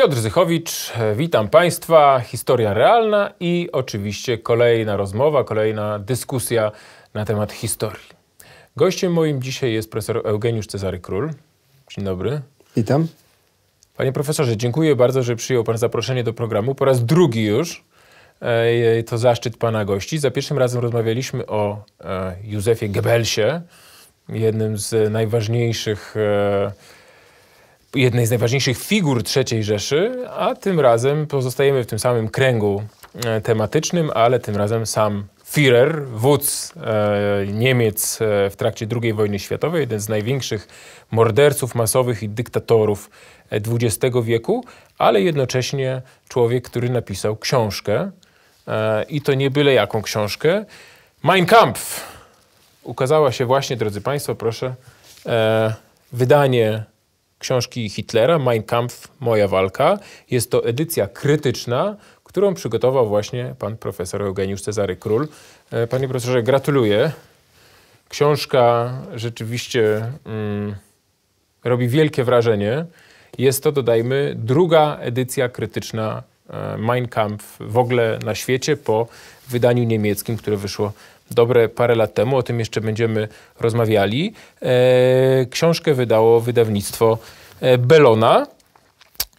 Piotr Zychowicz, witam Państwa. Historia realna i oczywiście kolejna rozmowa, kolejna dyskusja na temat historii. Gościem moim dzisiaj jest profesor Eugeniusz Cezary Król. Dzień dobry. Witam. Panie profesorze, dziękuję bardzo, że przyjął Pan zaproszenie do programu. Po raz drugi już e, to zaszczyt Pana gości. Za pierwszym razem rozmawialiśmy o e, Józefie Goebbelsie, jednym z najważniejszych e, jednej z najważniejszych figur III Rzeszy, a tym razem pozostajemy w tym samym kręgu e, tematycznym, ale tym razem sam Führer, wódz e, Niemiec e, w trakcie II wojny światowej, jeden z największych morderców masowych i dyktatorów XX wieku, ale jednocześnie człowiek, który napisał książkę i to nie byle jaką książkę. Mein Kampf ukazała się właśnie, drodzy Państwo, proszę, wydanie książki Hitlera, Mein Kampf, Moja walka. Jest to edycja krytyczna, którą przygotował właśnie pan profesor Eugeniusz Cezary Król. E, panie profesorze, gratuluję. Książka rzeczywiście mm, robi wielkie wrażenie. Jest to, dodajmy, druga edycja krytyczna e, Mein Kampf w ogóle na świecie po wydaniu niemieckim, które wyszło dobre parę lat temu, o tym jeszcze będziemy rozmawiali. E, książkę wydało wydawnictwo e, Belona.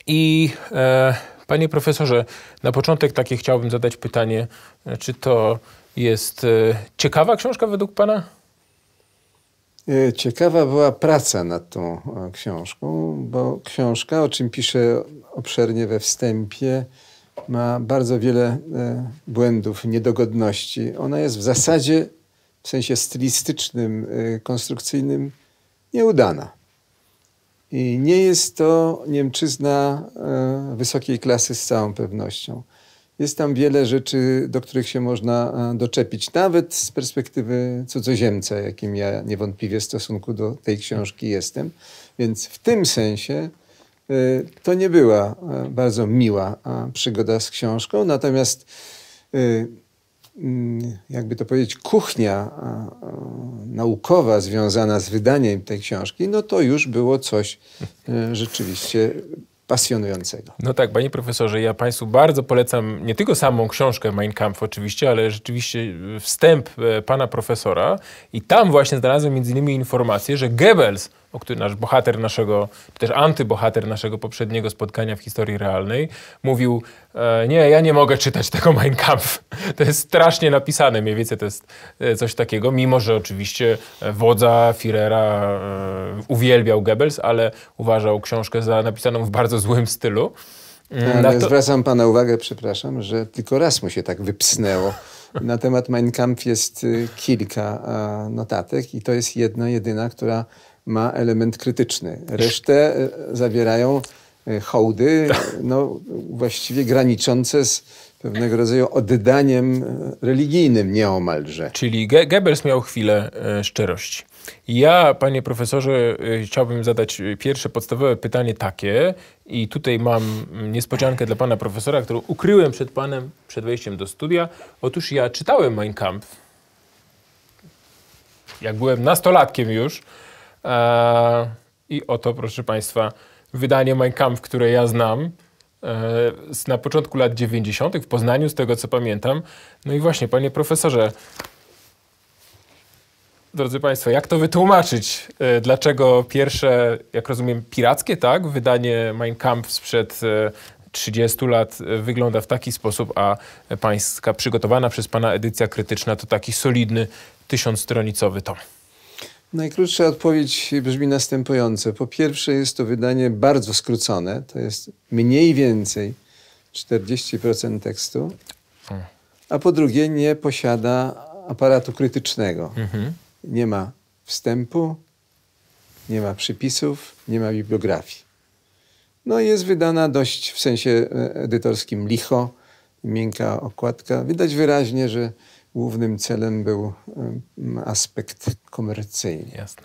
I e, panie profesorze, na początek takie chciałbym zadać pytanie, e, czy to jest e, ciekawa książka według pana? Ciekawa była praca nad tą książką, bo książka, o czym piszę obszernie we wstępie, ma bardzo wiele e, błędów, niedogodności. Ona jest w zasadzie w sensie stylistycznym, e, konstrukcyjnym nieudana. I nie jest to Niemczyzna e, wysokiej klasy z całą pewnością. Jest tam wiele rzeczy, do których się można doczepić, nawet z perspektywy cudzoziemca, jakim ja niewątpliwie w stosunku do tej książki jestem. Więc w tym sensie to nie była y, bardzo miła przygoda z książką, natomiast y, mm, jakby to powiedzieć, kuchnia naukowa związana z wydaniem tej książki, no to już było coś rzeczywiście pasjonującego. No tak, panie profesorze, ja państwu bardzo polecam nie tylko samą książkę Mein Kampf oczywiście, ale rzeczywiście wstęp e, pana profesora i tam właśnie znalazłem między innymi informację, że Goebbels o który nasz bohater naszego, też antybohater naszego poprzedniego spotkania w historii realnej, mówił, e, nie, ja nie mogę czytać tego Mein Kampf. To jest strasznie napisane, mniej więcej to jest e, coś takiego, mimo że oczywiście e, wodza Führera e, uwielbiał Goebbels, ale uważał książkę za napisaną w bardzo złym stylu. Mm, ale to... Zwracam pana uwagę, przepraszam, że tylko raz mu się tak wypsnęło. Na temat Mein Kampf jest y, kilka notatek i to jest jedna, jedyna, która ma element krytyczny. Resztę e, zawierają e, hołdy, no, właściwie graniczące z pewnego rodzaju oddaniem e, religijnym nieomalże. Czyli Ge Goebbels miał chwilę e, szczerości. Ja, panie profesorze, chciałbym zadać pierwsze podstawowe pytanie takie i tutaj mam niespodziankę dla pana profesora, którą ukryłem przed panem przed wejściem do studia. Otóż ja czytałem Mein Kampf, jak byłem nastolatkiem już, I oto, proszę Państwa, wydanie Mein Kampf, które ja znam, e, na początku lat 90. w Poznaniu, z tego co pamiętam. No i właśnie, panie profesorze, drodzy Państwo, jak to wytłumaczyć? E, dlaczego pierwsze, jak rozumiem, pirackie, tak, wydanie Mein Kampf sprzed 30 lat wygląda w taki sposób, a pańska przygotowana przez pana edycja krytyczna to taki solidny, tysiącstronicowy tom? Najkrótsza odpowiedź brzmi następująco. Po pierwsze, jest to wydanie bardzo skrócone, to jest mniej więcej 40% tekstu, a po drugie, nie posiada aparatu krytycznego. Mhm. Nie ma wstępu, nie ma przypisów, nie ma bibliografii. No i jest wydana dość w sensie e, edytorskim licho, miękka okładka. Widać wyraźnie, że głównym celem był aspekt komercyjny. Jasne.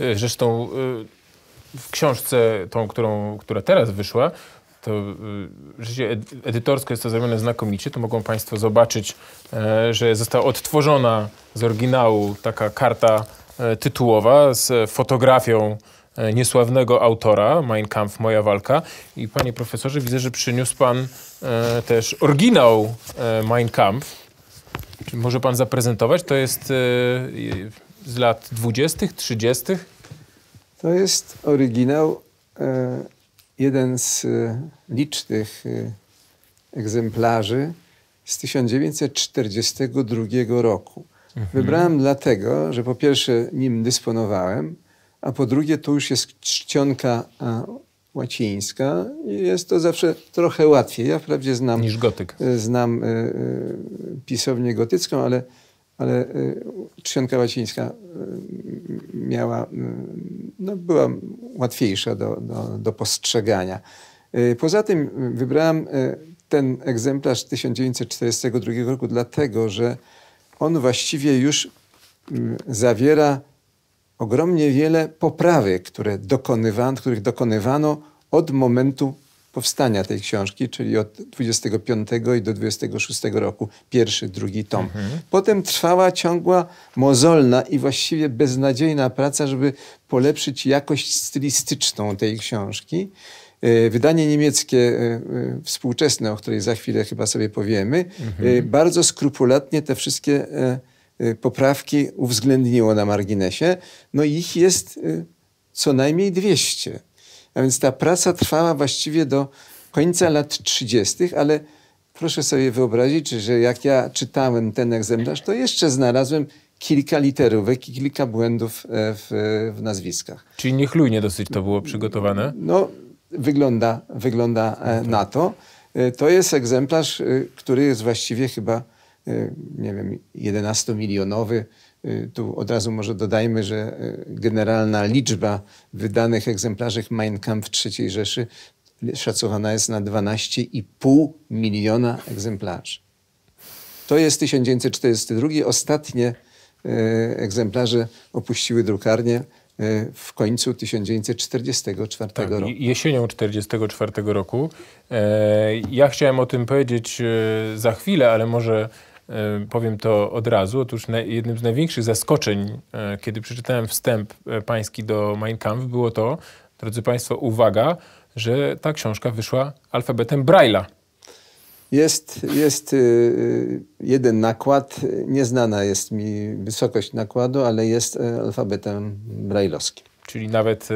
E, zresztą e, w książce, tą, którą, która teraz wyszła, to e, życie edytorsko jest to zrobione znakomicie. To mogą Państwo zobaczyć, że została odtworzona z oryginału taka karta tytułowa z fotografią e, niesławnego autora, Mein Kampf, Moja Walka. I panie profesorze, widzę, że przyniósł pan e, też oryginał e, Mein Kampf. Czy może pan zaprezentować? To jest e, z lat 20., 30. To jest oryginał, e, jeden z e, licznych e, egzemplarzy z 1942 roku. Wybrałem dlatego, że po pierwsze nim dysponowałem, a po drugie to już jest czcionka łacińska i jest to zawsze trochę łatwiej. Ja wprawdzie znam, Niż gotyk. e, znam e, e, pisownię gotycką, ale, ale czcionka łacińska miała, no, była łatwiejsza do, do, do postrzegania. Poza tym wybrałem ten egzemplarz 1942 roku dlatego, że on właściwie już mm, zawiera ogromnie wiele poprawek, które dokonywano, których dokonywano od momentu powstania tej książki, czyli od 25 i do 26 roku, pierwszy, drugi tom. Potem trwała ciągła, mozolna i właściwie beznadziejna praca, żeby polepszyć jakość stylistyczną tej książki. E, Wydanie niemieckie e, e, współczesne, o której za chwilę chyba sobie powiemy, e, bardzo skrupulatnie te wszystkie poprawki uwzględniło na marginesie. No ich jest e, co najmniej 200. A więc ta praca trwała właściwie do końca lat 30., ale proszę sobie wyobrazić, że jak ja czytałem ten egzemplarz, to jeszcze znalazłem kilka literówek i kilka błędów e, w, w nazwiskach. Czyli niechlujnie dosyć to było przygotowane. No, wygląda, wygląda e, na to. E, To jest egzemplarz, e, który jest właściwie chyba, nie wiem, 11-milionowy. E, Tu od razu może dodajmy, że e, generalna liczba wydanych egzemplarzy Mein Kampf III Rzeszy szacowana jest na 12,5 miliona egzemplarzy. To jest 1942. Ostatnie egzemplarze opuściły drukarnię w końcu 1944 Tak, roku. jesienią 1944 roku. E, ja chciałem o tym powiedzieć za chwilę, ale może powiem to od razu. Otóż jednym z największych zaskoczeń, e, kiedy przeczytałem wstęp e, pański do Mein Kampf, było to, drodzy Państwo, uwaga, że ta książka wyszła alfabetem Braille'a. Jest, jest y, y, jeden nakład, nieznana jest mi wysokość nakładu, ale jest e, alfabetem brajlowskim. Czyli nawet e,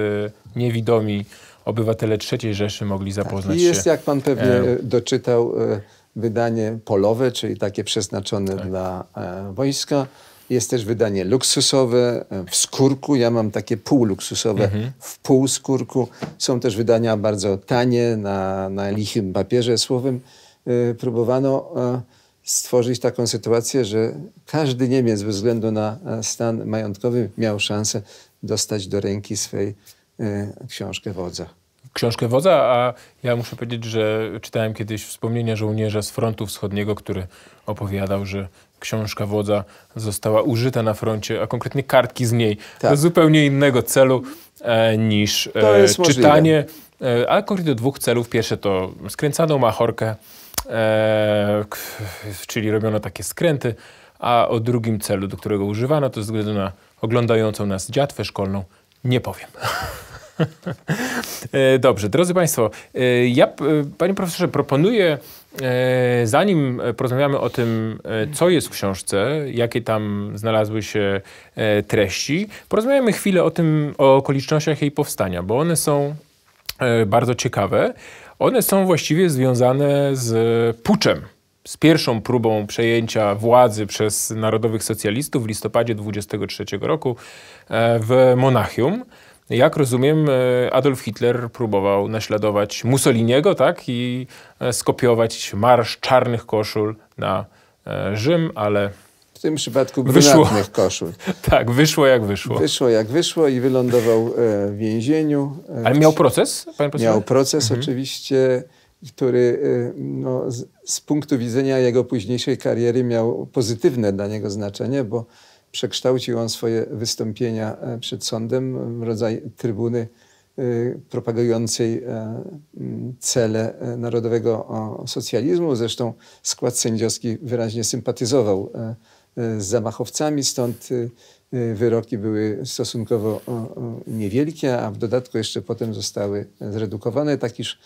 niewidomi obywatele III Rzeszy mogli zapoznać I jest, się. jak pan pewnie e, e, doczytał, e, wydanie polowe, czyli takie przeznaczone dla e, wojska. Jest też wydanie luksusowe e, w skórku. Ja mam takie półluksusowe w półskórku. Są też wydania bardzo tanie na, na lichym papierze. Słowem, e, próbowano e, stworzyć taką sytuację, że każdy Niemiec bez względu na stan majątkowy miał szansę dostać do ręki swej e, książkę wodza. Książkę wodza, a ja muszę powiedzieć, że czytałem kiedyś wspomnienia żołnierza z frontu wschodniego, który opowiadał, że książka wodza została użyta na froncie, a konkretnie kartki z niej Tak. do zupełnie innego celu e, niż e, czytanie, e, a konkretnie do dwóch celów. Pierwsze to skręcaną machorkę, e, k- czyli robiono takie skręty, a o drugim celu, do którego używano, to ze względu na oglądającą nas dziatwę szkolną, nie powiem. E, Dobrze, drodzy Państwo, e, ja, Panie Profesorze, proponuję, e, zanim porozmawiamy o tym, co jest w książce, jakie tam znalazły się treści, porozmawiamy chwilę o tym, o okolicznościach jej powstania, bo one są bardzo ciekawe. One są właściwie związane z puczem, z pierwszą próbą przejęcia władzy przez narodowych socjalistów w listopadzie 23 roku w Monachium. Jak rozumiem, e, Adolf Hitler próbował naśladować Mussoliniego, tak, i e, skopiować marsz czarnych koszul na e, Rzym, ale W tym przypadku brunatnych koszul. tak, wyszło jak wyszło. Wyszło jak wyszło i wylądował w więzieniu. Ale miał proces, panie? Miał proces oczywiście, który no, z, z punktu widzenia jego późniejszej kariery miał pozytywne dla niego znaczenie, bo przekształcił on swoje wystąpienia e, przed sądem w rodzaj trybuny e, propagującej e, cele narodowego socjalizmu. Zresztą skład sędziowski wyraźnie sympatyzował z zamachowcami, stąd wyroki były stosunkowo niewielkie, a w dodatku jeszcze potem zostały zredukowane, tak iż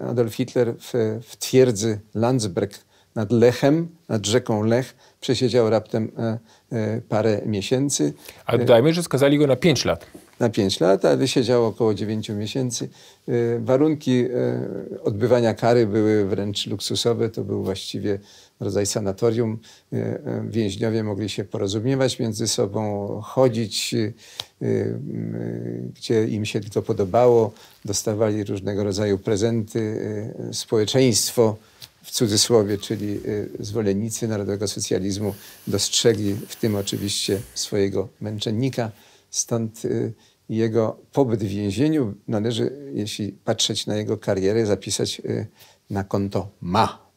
Adolf Hitler w, w twierdzy Landsberg nad Lechem, nad rzeką Lech, przesiedział raptem e, e, parę miesięcy. A dodajmy, że skazali go na 5 lat. Na 5 lat, ale siedział około 9 miesięcy. E, warunki odbywania kary były wręcz luksusowe. To był właściwie rodzaj sanatorium. Więźniowie mogli się porozumiewać między sobą, chodzić gdzie im się tylko podobało. Dostawali różnego rodzaju prezenty. Społeczeństwo w cudzysłowie, czyli y, zwolennicy narodowego socjalizmu, dostrzegli w tym oczywiście swojego męczennika. Stąd y, jego pobyt w więzieniu należy, jeśli patrzeć na jego karierę, zapisać y, na konto ma.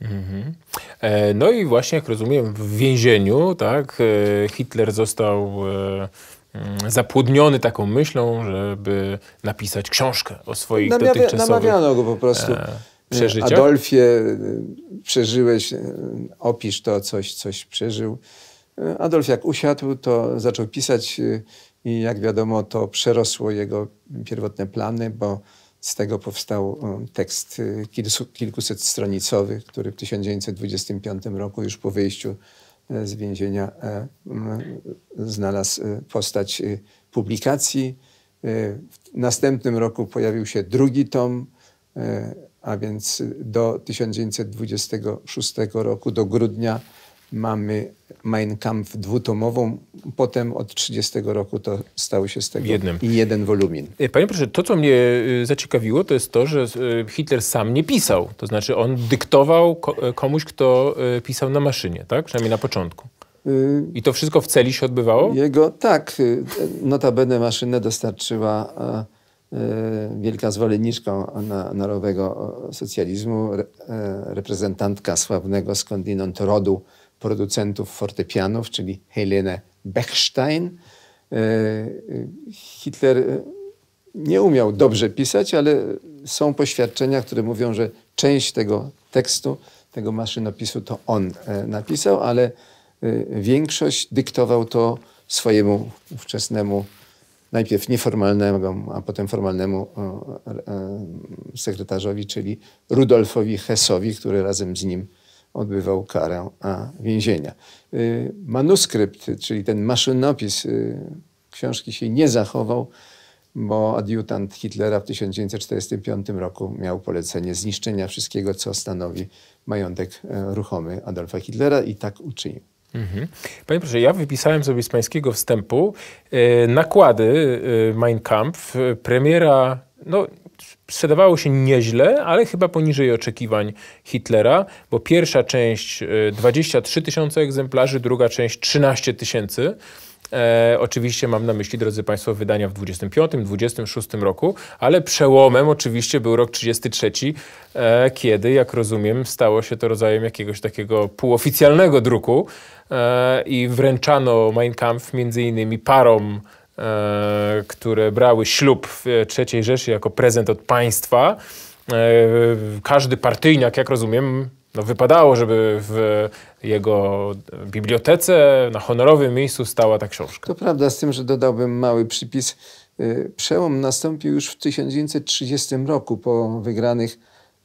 Mhm. E, no i właśnie, jak rozumiem, w więzieniu tak, e, Hitler został e, mm, zapłodniony taką myślą, żeby napisać książkę o swoich Namawia, dotychczasowych... Namawiano go po prostu przeżyciach? Adolfie, przeżyłeś, opisz to, coś, coś przeżył. Adolf jak usiadł, to zaczął pisać i jak wiadomo, to przerosło jego pierwotne plany, bo z tego powstał tekst kilkuset stronicowy, który w 1925 roku, już po wyjściu z więzienia, e, znalazł postać publikacji. W następnym roku pojawił się drugi tom a więc do 1926 roku, do grudnia mamy Mein Kampf dwutomową, potem od 30 roku to stało się z tego Jednym. jeden wolumin. E, panie proszę, to co mnie e, zaciekawiło, to jest to, że e, Hitler sam nie pisał. To znaczy on dyktował komuś, kto pisał na maszynie, tak? Przynajmniej na początku. I to wszystko w celi się odbywało? Jego, tak. Notabene maszynę dostarczyła wielka zwolenniczką narodowego socjalizmu, e, reprezentantka sławnego skądinąd rodu producentów fortepianów, czyli Helene Bechstein. E, Hitler nie umiał dobrze pisać, ale są poświadczenia, które mówią, że część tego tekstu, tego maszynopisu to on napisał, ale większość dyktował to swojemu ówczesnemu najpierw nieformalnemu, a potem formalnemu sekretarzowi, czyli Rudolfowi Hessowi, który razem z nim odbywał karę więzienia. Y, manuskrypt, czyli ten maszynopis y, książki się nie zachował, bo adiutant Hitlera w 1945 roku miał polecenie zniszczenia wszystkiego, co stanowi majątek e, ruchomy Adolfa Hitlera i tak uczynił. Mhm. Panie proszę, ja wypisałem sobie z pańskiego wstępu e, nakłady e, Mein Kampf. Premiera, no, sprzedawało się nieźle, ale chyba poniżej oczekiwań Hitlera, bo pierwsza część e, 23 tysiące egzemplarzy, druga część 13 tysięcy. E, oczywiście mam na myśli, drodzy Państwo, wydania w 25-26 roku, ale przełomem oczywiście był rok 33, e, kiedy, jak rozumiem, stało się to rodzajem jakiegoś takiego półoficjalnego druku e, i wręczano Mein Kampf między innymi parom e, które brały ślub w III Rzeszy jako prezent od państwa. E, każdy partyjniak, jak rozumiem, no, wypadało, żeby w jego bibliotece na honorowym miejscu stała ta książka. To prawda, z tym, że dodałbym mały przypis. Y, przełom nastąpił już w 1930 roku po wygranych,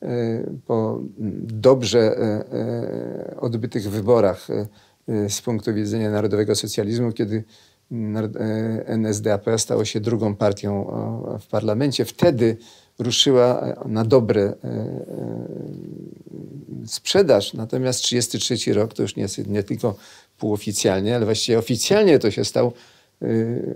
y, po dobrze y, odbytych wyborach z punktu widzenia narodowego socjalizmu, kiedy NSDAP stało się drugą partią w parlamencie. Wtedy ruszyła na dobre sprzedaż. Natomiast 33 rok to już nie, nie tylko półoficjalnie, ale właściwie oficjalnie to się stał e,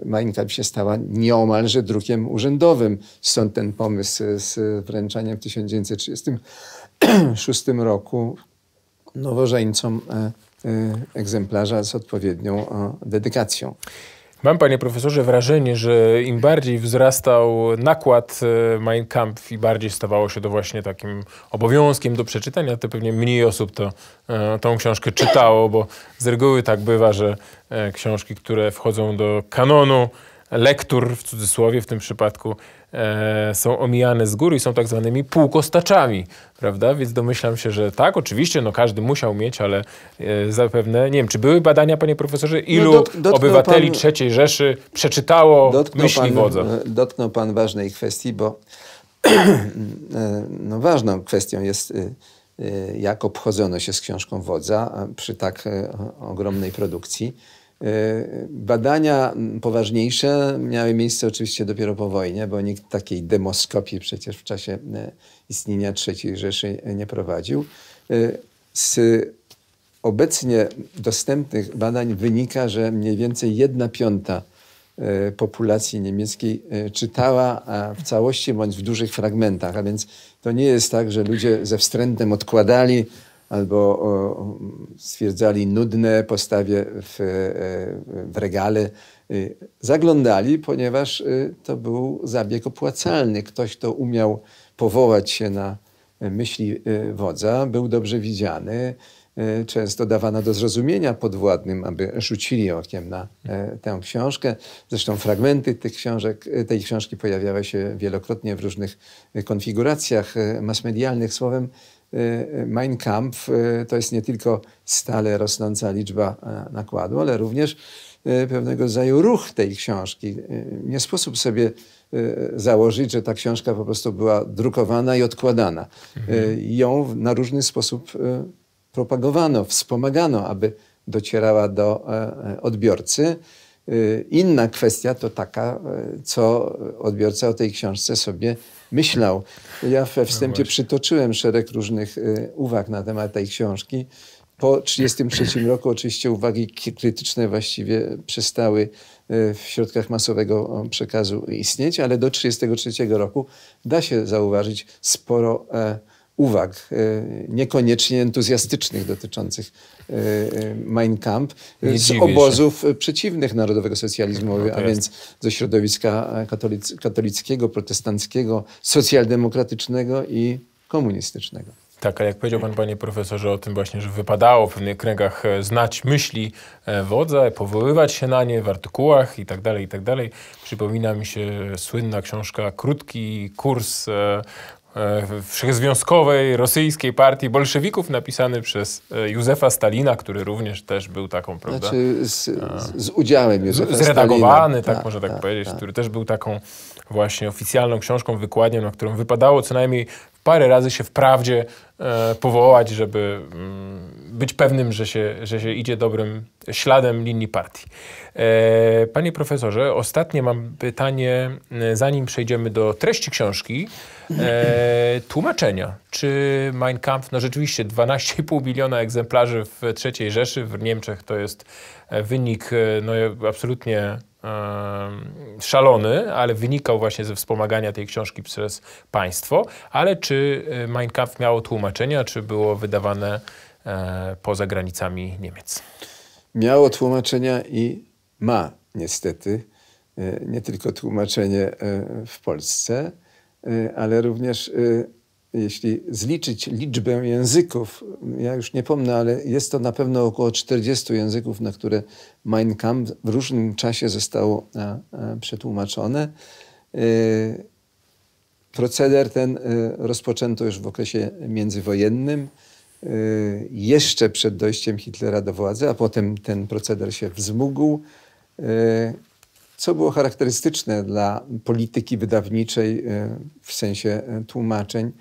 Mein Kampf się stała nieomalże drukiem urzędowym. Stąd ten pomysł z wręczaniem w 1936 roku nowożeńcom egzemplarza z odpowiednią dedykacją. Mam, panie profesorze, wrażenie, że im bardziej wzrastał nakład e, Mein Kampf i bardziej stawało się to właśnie takim obowiązkiem do przeczytania, to pewnie mniej osób to, e, tą książkę czytało, bo z reguły tak bywa, że e, książki, które wchodzą do kanonu, lektur, w cudzysłowie w tym przypadku, e, są omijane z góry i są tak zwanymi półkostaczami, prawda? Więc domyślam się, że tak, oczywiście, no każdy musiał mieć, ale e, zapewne, nie wiem, czy były badania, panie profesorze, ilu no dot, obywateli pan, III Rzeszy przeczytało myśli pan, wodza? Dotknął pan ważnej kwestii, bo e, no, ważną kwestią jest e, e, jak obchodzono się z książką wodza przy tak ogromnej produkcji. Badania poważniejsze miały miejsce oczywiście dopiero po wojnie, bo nikt takiej demoskopii przecież w czasie istnienia III Rzeszy nie prowadził. Z obecnie dostępnych badań wynika, że mniej więcej jedna piąta e, populacji niemieckiej e, czytała w całości bądź w dużych fragmentach, a więc to nie jest tak, że ludzie ze wstrętem odkładali albo stwierdzali nudne postawie w, e, w regale. Zaglądali, ponieważ to był zabieg opłacalny. Ktoś, kto umiał powołać się na myśli wodza, był dobrze widziany często dawano do zrozumienia podwładnym, aby rzucili okiem na e, tę książkę. Zresztą fragmenty tych książek, e, tej książki pojawiały się wielokrotnie w różnych konfiguracjach masmedialnych. Słowem, Mein Kampf to jest nie tylko stale rosnąca liczba nakładu, ale również pewnego rodzaju ruch tej książki. Nie sposób sobie założyć, że ta książka po prostu była drukowana i odkładana. Mhm. Ją na różny sposób propagowano, wspomagano, aby docierała do e, e, odbiorcy. E, inna kwestia to taka, co odbiorca o tej książce sobie myślał. Ja we wstępie no przytoczyłem szereg różnych uwag na temat tej książki. Po 1933 roku oczywiście uwagi krytyczne właściwie przestały w środkach masowego przekazu istnieć, ale do 1933 roku da się zauważyć sporo uwag, e, niekoniecznie entuzjastycznych dotyczących e, e, Mein Kampf, z obozów się. przeciwnych narodowego socjalizmu, no a więc ze środowiska katolic katolickiego, protestanckiego, socjaldemokratycznego i komunistycznego. Tak, ale jak powiedział pan, panie profesorze, o tym właśnie, że wypadało w pewnych kręgach znać myśli wodza, powoływać się na nie w artykułach i tak dalej, i tak. Przypomina mi się słynna książka Krótki kurs E, wszechzwiązkowej rosyjskiej partii bolszewików napisany przez e, Józefa Stalina, który również też był taką, prawda? Znaczy z, z udziałem Józefa Zredagowany, tak, tak można tak, tak powiedzieć, tak. który też był taką właśnie oficjalną książką, wykładnią, na którą wypadało co najmniej parę razy się wprawdzie e, powołać, żeby mm, być pewnym, że się, że się idzie dobrym śladem linii partii. E, panie profesorze, ostatnie mam pytanie, e, zanim przejdziemy do treści książki. Tłumaczenia. Czy Mein Kampf, no rzeczywiście 12,5 miliona egzemplarzy w III Rzeszy, w Niemczech to jest wynik no, absolutnie szalony, ale wynikał właśnie ze wspomagania tej książki przez państwo. Ale czy e, Mein Kampf miało tłumaczenia, czy było wydawane e, poza granicami Niemiec? Miało tłumaczenia i ma niestety e, nie tylko tłumaczenie w Polsce, ale również jeśli zliczyć liczbę języków, ja już nie pomnę, ale jest to na pewno około 40 języków, na które Mein Kampf w różnym czasie zostało przetłumaczone. E, proceder ten e, rozpoczęto już w okresie międzywojennym, e, jeszcze przed dojściem Hitlera do władzy, a potem ten proceder się wzmógł co było charakterystyczne dla polityki wydawniczej w sensie tłumaczeń.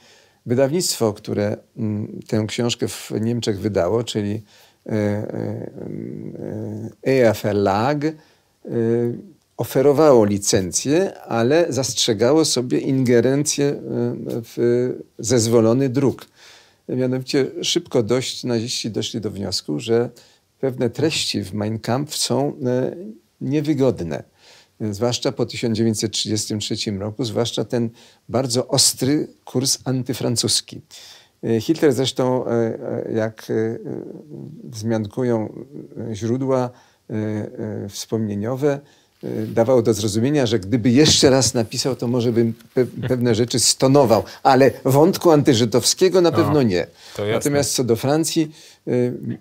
Wydawnictwo, które mm, tę książkę w Niemczech wydało, czyli EA Verlag, e, oferowało licencję, ale zastrzegało sobie ingerencję e, w zezwolony druk. Mianowicie szybko dość naziści doszli do wniosku, że pewne treści w Mein Kampf są e, niewygodne zwłaszcza po 1933 roku, zwłaszcza ten bardzo ostry kurs antyfrancuski. E, Hitler zresztą, e, e, jak wzmiankują źródła wspomnieniowe, dawał do zrozumienia, że gdyby jeszcze raz napisał, to może bym pe pewne rzeczy stonował, ale wątku antyżydowskiego na pewno nie. Natomiast co do Francji,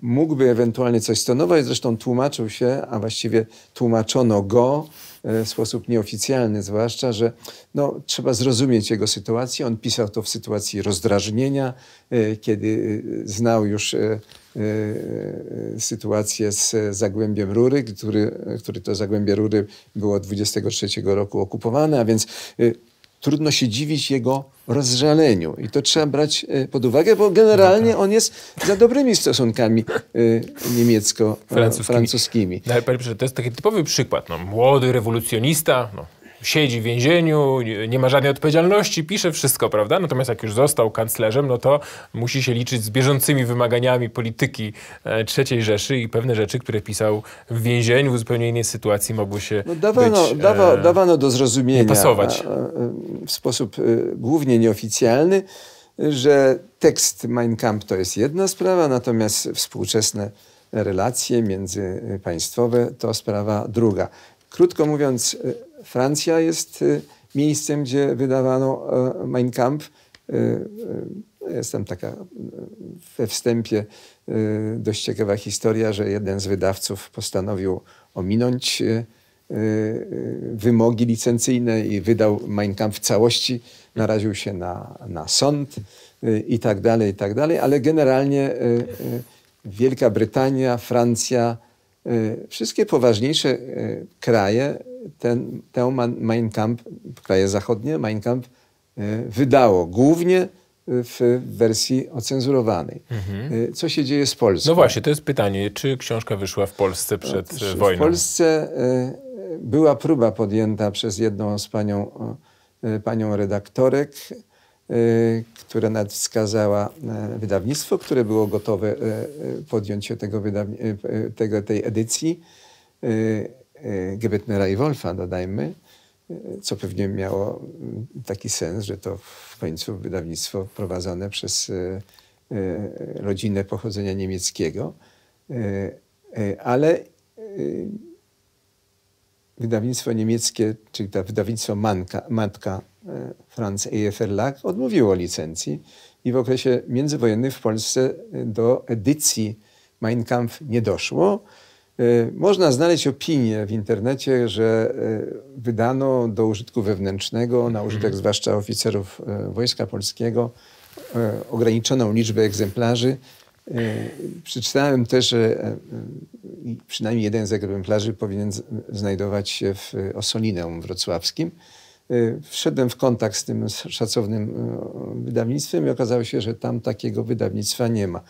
mógłby ewentualnie coś stonować, zresztą tłumaczył się, a właściwie tłumaczono go w sposób nieoficjalny zwłaszcza, że no, trzeba zrozumieć jego sytuację. On pisał to w sytuacji rozdrażnienia, kiedy znał już sytuację z Zagłębiem Rury, który, który to Zagłębie Rury było 23 roku okupowane, a więc trudno się dziwić jego rozżaleniu. I to trzeba brać e, pod uwagę, bo generalnie on jest za dobrymi stosunkami e, niemiecko-francuskimi. No, to jest taki typowy przykład. No, młody rewolucjonista, no, siedzi w więzieniu, nie ma żadnej odpowiedzialności, pisze wszystko, prawda? Natomiast jak już został kanclerzem, no to musi się liczyć z bieżącymi wymaganiami polityki e, III Rzeszy i pewne rzeczy, które pisał w więzieniu, w zupełnie innej sytuacji mogły się no dawano, być, dawa, e, dawano do zrozumienia pasować. w sposób e, głównie nieoficjalny, że tekst Mein Kampf to jest jedna sprawa, natomiast współczesne relacje międzypaństwowe to sprawa druga. Krótko mówiąc, Francja jest y, miejscem, gdzie wydawano e, Mein Kampf. Y, y, jest tam taka we wstępie dość ciekawa historia, że jeden z wydawców postanowił ominąć wymogi licencyjne i wydał Mein Kampf w całości. Naraził się na, na sąd i tak dalej, i tak dalej, ale generalnie Wielka Brytania, Francja, wszystkie poważniejsze kraje ten, tę Mein Kampf, kraje zachodnie, Mein Kampf e, wydało, głównie w wersji ocenzurowanej. Mhm. E, co się dzieje z Polską? No właśnie, to jest pytanie, czy książka wyszła w Polsce przed wojną? W Polsce e, była próba podjęta przez jedną z panią, panią redaktorek, która nawet wskazała wydawnictwo, które było gotowe podjąć się tego, tego tej edycji. Gebetnera i Wolfa, dodajmy, co pewnie miało taki sens, że to w końcu wydawnictwo prowadzone przez rodzinę pochodzenia niemieckiego, ale wydawnictwo niemieckie, czyli to wydawnictwo manka, matka Franz Verlag odmówiło licencji i w okresie międzywojennym w Polsce do edycji Mein Kampf nie doszło. E, można znaleźć opinię w internecie, że e, wydano do użytku wewnętrznego, na użytek mhm. zwłaszcza oficerów e, Wojska Polskiego, ograniczoną liczbę egzemplarzy. Przeczytałem też, że przynajmniej jeden z egzemplarzy powinien znajdować się w Osolineum wrocławskim. Wszedłem w kontakt z tym szacownym wydawnictwem i okazało się, że tam takiego wydawnictwa nie ma.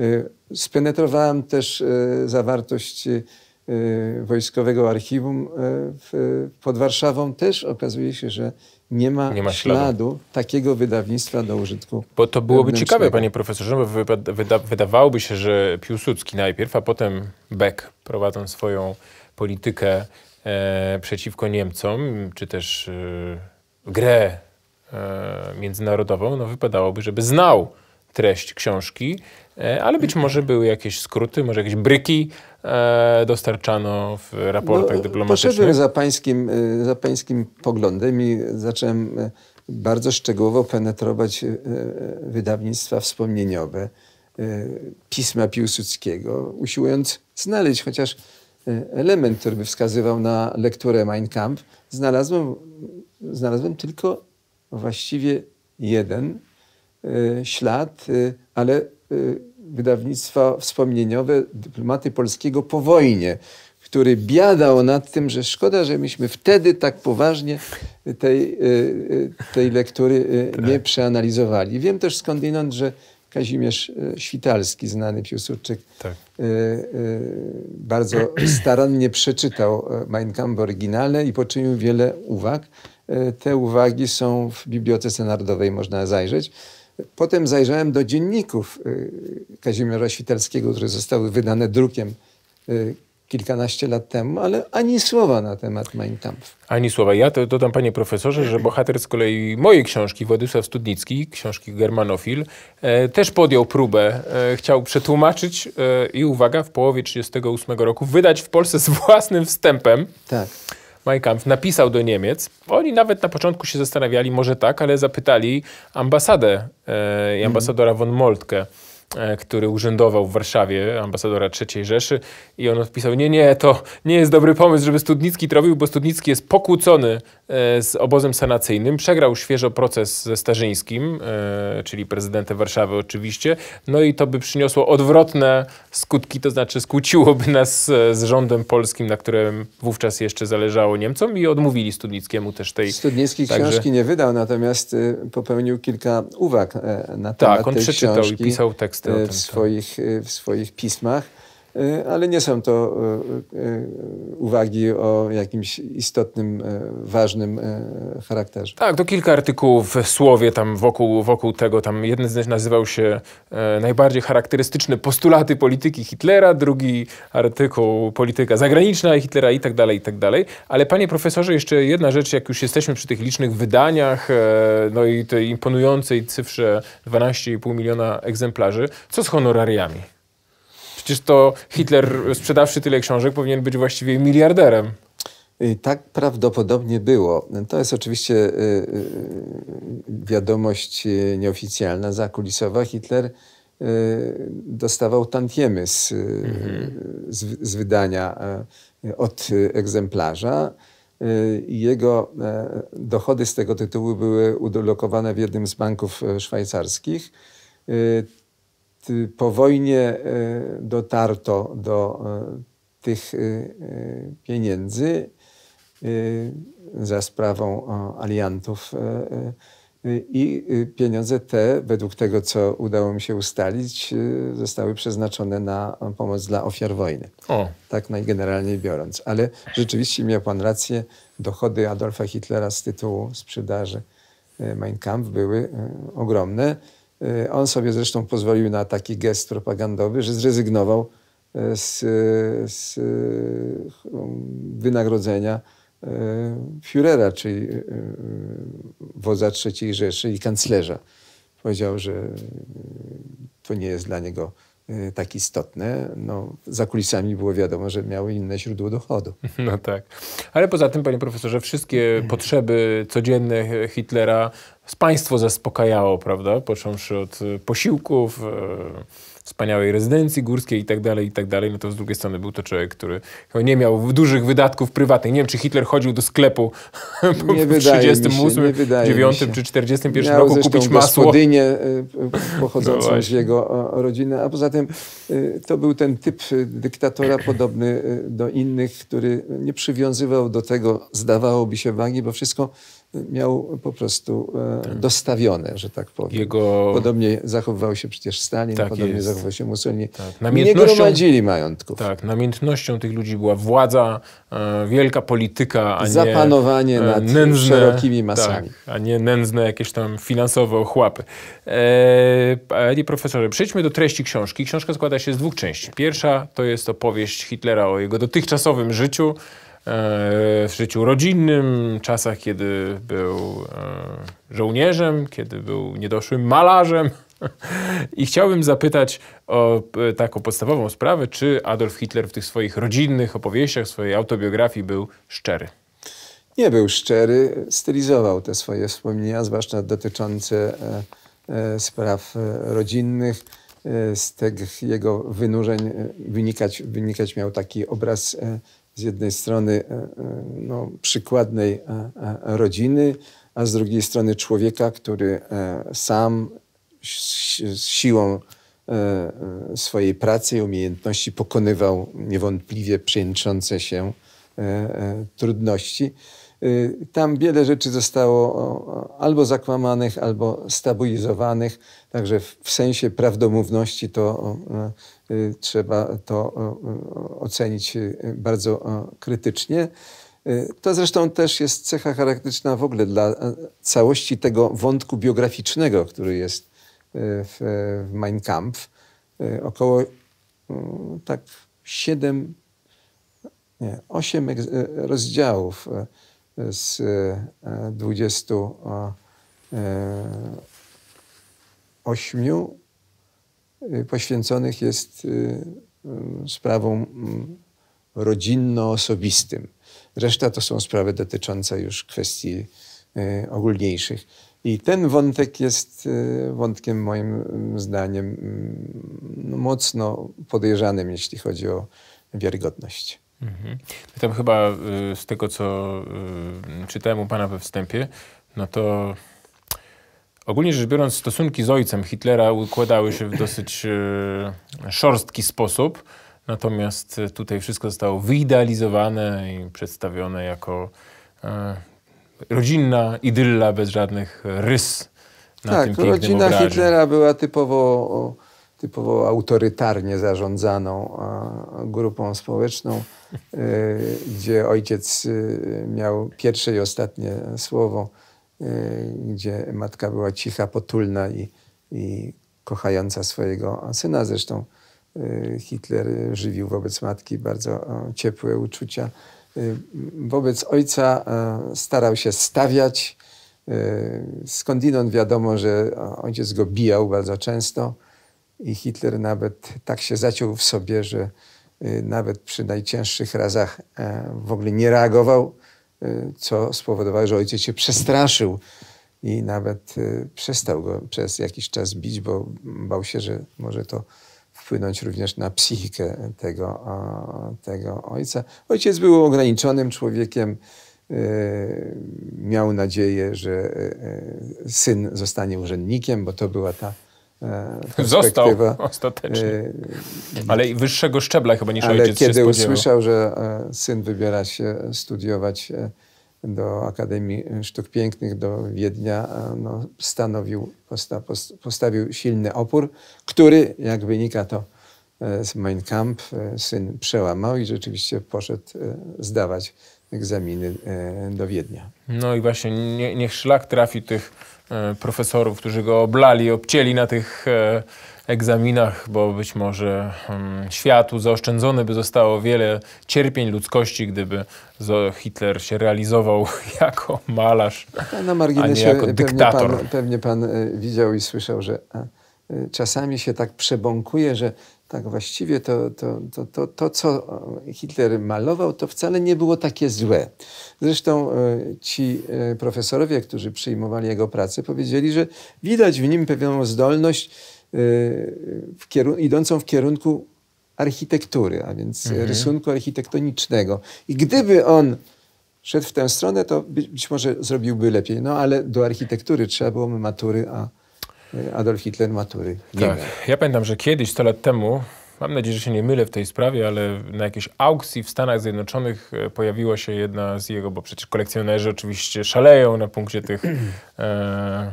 Y, spenetrowałem też y, zawartość y, Wojskowego Archiwum pod Warszawą. Też okazuje się, że nie ma, nie ma śladu. śladu. takiego wydawnictwa do użytku. Bo to byłoby ciekawe, panie profesorze, bo wyda wydawałoby się, że Piłsudski najpierw, a potem Beck prowadzą swoją politykę przeciwko Niemcom, czy też e, grę e, międzynarodową, no wypadałoby, żeby znał treść książki, e, ale być może były jakieś skróty, może jakieś bryki e, dostarczano w raportach no, dyplomatycznych. Poszedłem za pańskim, e, za pańskim poglądem i zacząłem bardzo szczegółowo penetrować wydawnictwa wspomnieniowe, pisma Piłsudskiego, usiłując znaleźć chociaż element, który by wskazywał na lekturę Mein Kampf. Znalazłem, znalazłem tylko właściwie jeden, Y, ślad, y, ale y, wydawnictwa wspomnieniowe dyplomaty polskiego po wojnie, który biadał nad tym, że szkoda, że myśmy wtedy tak poważnie tej, tej lektury nie tak. przeanalizowali. Wiem też skądinąd, że Kazimierz Świtalski, znany Piłsudczyk, tak. bardzo starannie przeczytał Mein Kampf w oryginale i poczynił wiele uwag. Te uwagi są w Bibliotece Narodowej, można zajrzeć. Potem zajrzałem do dzienników Kazimierza Świtelskiego, które zostały wydane drukiem kilkanaście lat temu, ale ani słowa na temat Mein Kampf. Ani słowa. Ja to dodam, panie profesorze, że bohater z kolei mojej książki, Władysław Studnicki, książki Germanofil, e, też podjął próbę, e, chciał przetłumaczyć e, i uwaga, w połowie 1938 roku wydać w Polsce z własnym wstępem. Tak Mein Kampf napisał do Niemiec. Oni nawet na początku się zastanawiali, może tak, ale zapytali ambasadę e, i ambasadora von Moltke który urzędował w Warszawie, ambasadora III Rzeszy i on odpisał, nie, nie, to nie jest dobry pomysł, żeby Studnicki trowił, bo Studnicki jest pokłócony e, z obozem sanacyjnym, przegrał świeżo proces ze Starzyńskim, e, czyli prezydentem Warszawy oczywiście, no i to by przyniosło odwrotne skutki, to znaczy skłóciłoby nas z rządem polskim, na którym wówczas jeszcze zależało Niemcom i odmówili Studnickiemu też tej... Studnicki Także... książki nie wydał, natomiast y, popełnił kilka uwag e, na temat tak, on przeczytał książki. i pisał teksty e, w, tak. swoich, y, w swoich pismach. E, ale nie są to e, e, uwagi o jakimś istotnym, ważnym charakterze. Tak, to kilka artykułów w słowie tam wokół, wokół tego. Tam jeden z nich nazywał się najbardziej charakterystyczne postulaty polityki Hitlera, drugi artykuł polityka zagraniczna Hitlera i tak dalej, i tak dalej. Ale panie profesorze, jeszcze jedna rzecz, jak już jesteśmy przy tych licznych wydaniach, no i tej imponującej cyfrze 12,5 miliona egzemplarzy, co z honorariami? Przecież to Hitler, sprzedawszy tyle książek, powinien być właściwie miliarderem. Tak prawdopodobnie było. To jest oczywiście y, y, wiadomość nieoficjalna, zakulisowa. Hitler y, dostawał tantiemy z, mhm. z, z wydania od egzemplarza. Jego e, dochody z tego tytułu były ulokowane w jednym z banków e, szwajcarskich po wojnie e, dotarto do e, tych e, pieniędzy za sprawą aliantów i pieniądze te, według tego, co udało mi się ustalić, zostały przeznaczone na pomoc dla ofiar wojny. O. Tak najgeneralniej biorąc. Ale rzeczywiście miał pan rację, dochody Adolfa Hitlera z tytułu sprzedaży Mein Kampf były ogromne. E, on sobie zresztą pozwolił na taki gest propagandowy, że zrezygnował e, z, z wynagrodzenia Führera, czyli wodza III Rzeszy i kanclerza. Powiedział, że to nie jest dla niego tak istotne. No, za kulisami było wiadomo, że miały inne źródło dochodu. No tak. Ale poza tym, panie profesorze, wszystkie potrzeby codzienne Hitlera państwo zaspokajało, prawda? Począwszy od e, posiłków, e, wspaniałej rezydencji górskiej i tak dalej, i tak dalej, no to z drugiej strony był to człowiek, który nie miał dużych wydatków prywatnych. Nie wiem, czy Hitler chodził do sklepu po nie 38, 9 czy 41 miał roku kupić masło. gospodynię e, pochodzącą no z jego rodziny, a poza tym to był ten typ dyktatora podobny do innych, który nie przywiązywał do tego, zdawałoby się, wagi, bo wszystko miał po prostu e, tak. dostawione, że tak powiem. Jego... Podobnie zachowywał się przecież Stalin, tak podobnie jest. zachowywał się Mussolini. Tak. Namiętnością... Nie gromadzili majątków. Tak, namiętnością tych ludzi była władza, e, wielka polityka, a Zapanowanie nie nad nędzne, szerokimi masami. Tak, a nie nędzne jakieś tam finansowe ochłapy. E, panie profesorze, przejdźmy do treści książki. Książka składa się z dwóch części. Pierwsza to jest opowieść Hitlera o jego dotychczasowym życiu, w życiu rodzinnym, czasach, kiedy był e, żołnierzem, kiedy był niedoszłym malarzem. I chciałbym zapytać o e, taką podstawową sprawę, czy Adolf Hitler w tych swoich rodzinnych opowieściach, swojej autobiografii był szczery? Nie był szczery, stylizował te swoje wspomnienia, zwłaszcza dotyczące e, spraw rodzinnych. Z tych jego wynurzeń wynikać, wynikać miał taki obraz z jednej strony e, e, no, przykładnej e, rodziny, a z drugiej strony człowieka, który sam z siłą swojej pracy i umiejętności pokonywał niewątpliwie przejęczące się trudności. Tam wiele rzeczy zostało albo zakłamanych, albo stabilizowanych, także w sensie prawdomówności to Y, trzeba to ocenić y, bardzo krytycznie. Y, to zresztą też jest cecha charakterystyczna w ogóle dla całości tego wątku biograficznego, który jest w, Mein Kampf. Około tak siedem, nie, osiem rozdziałów z dwudziestu ośmiu Y, poświęconych jest y, y, sprawom mm, rodzinno-osobistym. Reszta to są sprawy dotyczące już kwestii ogólniejszych. I ten wątek jest e, wątkiem moim zdaniem mm, no, mocno podejrzanym, jeśli chodzi o wiarygodność. Mhm. Tam chyba y, z tego, co y, czytałem u pana we wstępie, no to ogólnie rzecz biorąc, stosunki z ojcem Hitlera układały się w dosyć y, szorstki sposób. Natomiast tutaj wszystko zostało wyidealizowane i przedstawione jako rodzinna idylla bez żadnych rys na tak, tym pięknym rodzina obrazie. Hitlera była typowo, typowo autorytarnie zarządzaną grupą społeczną, gdzie ojciec e, miał pierwsze i ostatnie słowo, e, gdzie matka była cicha, potulna i, i kochająca swojego syna. Zresztą Hitler żywił wobec matki bardzo ciepłe uczucia. Y, wobec ojca starał się stawiać. Y, skądinąd wiadomo, że ojciec go bijał bardzo często i Hitler nawet tak się zaciął w sobie, że y, nawet przy najcięższych razach e, w ogóle nie reagował, co spowodowało, że ojciec się przestraszył i nawet przestał go przez jakiś czas bić, bo bał się, że może to wpłynąć również na psychikę tego, tego ojca. Ojciec był ograniczonym człowiekiem. Miał nadzieję, że syn zostanie urzędnikiem, bo to była ta Został ostatecznie. Ale i wyższego szczebla chyba niż Ale ojciec kiedy się usłyszał, że syn wybiera się studiować do Akademii Sztuk Pięknych do Wiednia no, stanowił, posta, postawił silny opór, który, jak wynika to e, z Mein Kampf, e, syn przełamał i rzeczywiście poszedł e, zdawać egzaminy do Wiednia. No i właśnie nie, niech szlak trafi tych profesorów, którzy go oblali, obcięli na tych egzaminach, bo być może um, światu zaoszczędzone by zostało wiele cierpień ludzkości, gdyby Hitler się realizował jako malarz, na marginesie a nie jako dyktator. Pewnie pan, pewnie pan e, widział i słyszał, że e, e, czasami się tak przebąkuje, że tak właściwie to, to, to, to, to, co Hitler malował, to wcale nie było takie złe. Zresztą ci profesorowie, którzy przyjmowali jego pracę, powiedzieli, że widać w nim pewną zdolność w kierun- idącą w kierunku architektury, a więc mhm. rysunku architektonicznego. I gdyby on szedł w tę stronę, to być, być może zrobiłby lepiej. No ale do architektury trzeba było matury, a Adolf Hitler matury nie tak. miał. Ja pamiętam, że kiedyś, 100 lat temu, mam nadzieję, że się nie mylę w tej sprawie, ale na jakiejś aukcji w Stanach Zjednoczonych e, pojawiła się jedna z jego, bo przecież kolekcjonerzy oczywiście szaleją na punkcie tych e,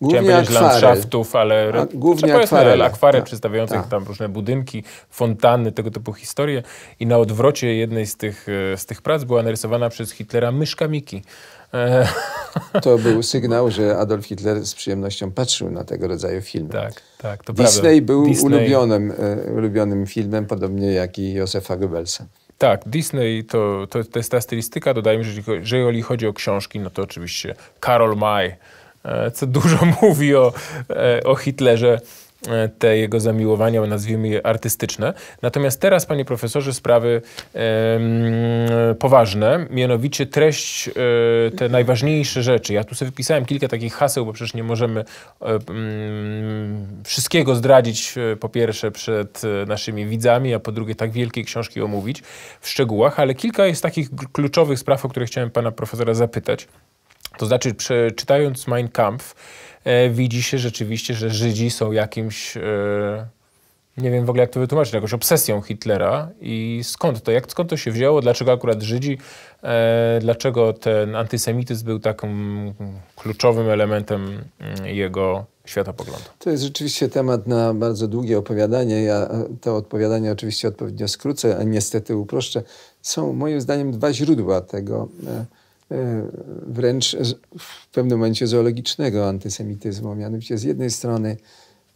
Głównie akwary. landschaftów, ale A, głównie akwary, akwary tak, przedstawiających tak. tam różne budynki, fontanny, tego typu historie. I na odwrocie jednej z tych, e, z tych prac była narysowana przez Hitlera myszka Miki. E, to był sygnał, że Adolf Hitler z przyjemnością patrzył na tego rodzaju filmy. Tak, tak, to Disney prawda. był Disney... Ulubionym, e, ulubionym filmem, podobnie jak i Josefa Goebbelsa. Tak, Disney to, to, to jest ta stylistyka. Dodajmy, że jeżeli chodzi o książki, no to oczywiście Karol May, E, co dużo mówi o, o Hitlerze te jego zamiłowania, nazwijmy je artystyczne. Natomiast teraz, panie profesorze, sprawy e, poważne, mianowicie treść, e, te najważniejsze rzeczy. Ja tu sobie wypisałem kilka takich haseł, bo przecież nie możemy e, mm, wszystkiego zdradzić, po pierwsze przed naszymi widzami, a po drugie tak wielkie książki omówić w szczegółach, ale kilka jest takich kluczowych spraw, o które chciałem pana profesora zapytać. To znaczy, czytając Mein Kampf, e, widzi się rzeczywiście, że Żydzi są jakimś, e, nie wiem w ogóle jak to wytłumaczyć, jakąś obsesją Hitlera i skąd to, jak, skąd to się wzięło, dlaczego akurat Żydzi, e, dlaczego ten antysemityzm był takim kluczowym elementem mm, jego światopoglądu. To jest rzeczywiście temat na bardzo długie opowiadanie. Ja to odpowiadanie oczywiście odpowiednio skrócę, a niestety uproszczę. Są moim zdaniem dwa źródła tego e, E, wręcz w pewnym momencie zoologicznego antysemityzmu. Mianowicie z jednej strony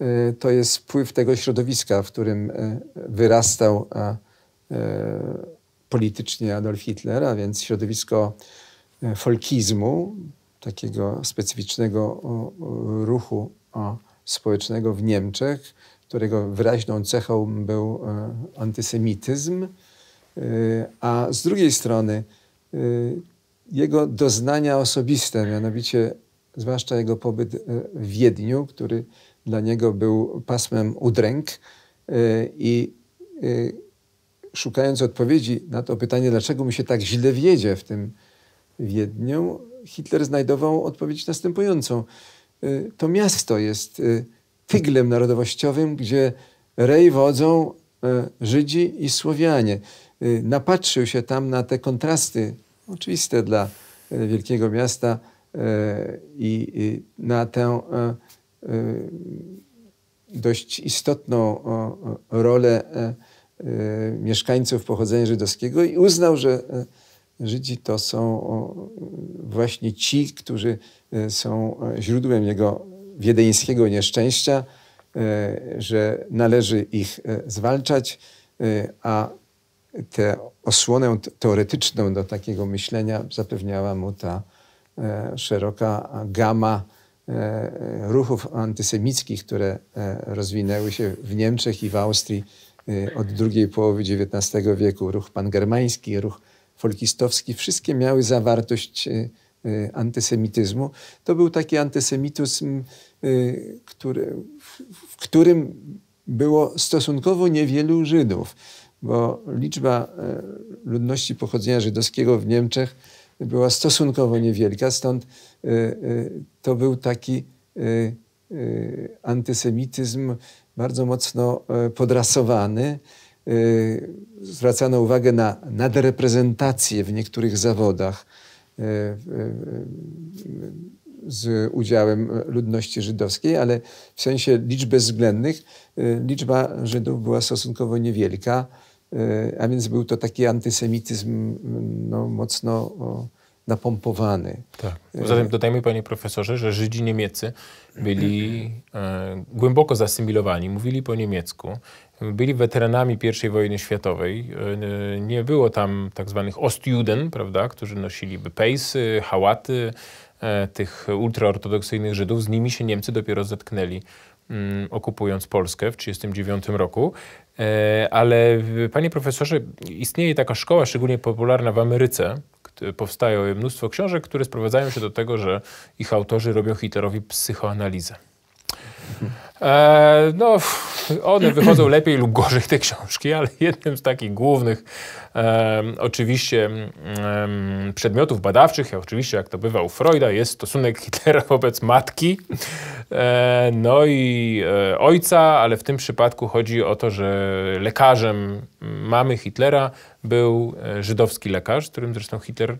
e, to jest wpływ tego środowiska, w którym e, wyrastał politycznie Adolf Hitler, a więc środowisko folkizmu, takiego specyficznego ruchu społecznego w Niemczech, którego wyraźną cechą był antysemityzm, a z drugiej strony jego doznania osobiste, mianowicie zwłaszcza jego pobyt e, w Wiedniu, który dla niego był pasmem udręk i szukając odpowiedzi na to pytanie, dlaczego mu się tak źle wiedzie w tym Wiedniu, Hitler znajdował odpowiedź następującą. To miasto jest tyglem narodowościowym, gdzie rej wodzą Żydzi i Słowianie. Napatrzył się tam na te kontrasty oczywiste dla e, wielkiego miasta e, i na tę e, dość istotną rolę mieszkańców pochodzenia żydowskiego i uznał, że Żydzi to są właśnie ci, którzy są źródłem jego wiedeńskiego nieszczęścia, że należy ich zwalczać, a tę osłonę teoretyczną do takiego myślenia zapewniała mu ta e, szeroka gama e, ruchów antysemickich, które e, rozwinęły się w Niemczech i w Austrii od drugiej połowy XIX wieku. Ruch pangermański, ruch folkistowski, wszystkie miały zawartość antysemityzmu. To był taki antysemityzm, który, w którym było stosunkowo niewielu Żydów bo liczba e, ludności pochodzenia żydowskiego w Niemczech była stosunkowo niewielka, stąd e, e, to był taki antysemityzm bardzo mocno podrasowany. Zwracano uwagę na nadreprezentację w niektórych zawodach z udziałem ludności żydowskiej, ale w sensie liczb bezwzględnych liczba Żydów była stosunkowo niewielka. E, a więc był to taki antysemityzm no, mocno napompowany. Tak. Poza tym dodajmy, panie profesorze, że Żydzi niemieccy byli e, głęboko zasymilowani, mówili po niemiecku, byli weteranami I wojny światowej. E, nie było tam tak zwanych Ostjuden, prawda, którzy nosiliby pejsy, hałaty e, tych ultraortodoksyjnych Żydów. Z nimi się Niemcy dopiero zetknęli mm, okupując Polskę w 1939 roku. E, ale panie profesorze, istnieje taka szkoła szczególnie popularna w Ameryce. Powstają mnóstwo książek, które sprowadzają się do tego, że ich autorzy robią Hitlerowi psychoanalizę. E, no, one wychodzą lepiej lub gorzej, te książki, ale jednym z takich głównych e, oczywiście e, przedmiotów badawczych, oczywiście jak to bywa u Freuda, jest stosunek Hitlera wobec matki, e, no i e, ojca, ale w tym przypadku chodzi o to, że lekarzem mamy Hitlera był e, żydowski lekarz, którym zresztą Hitler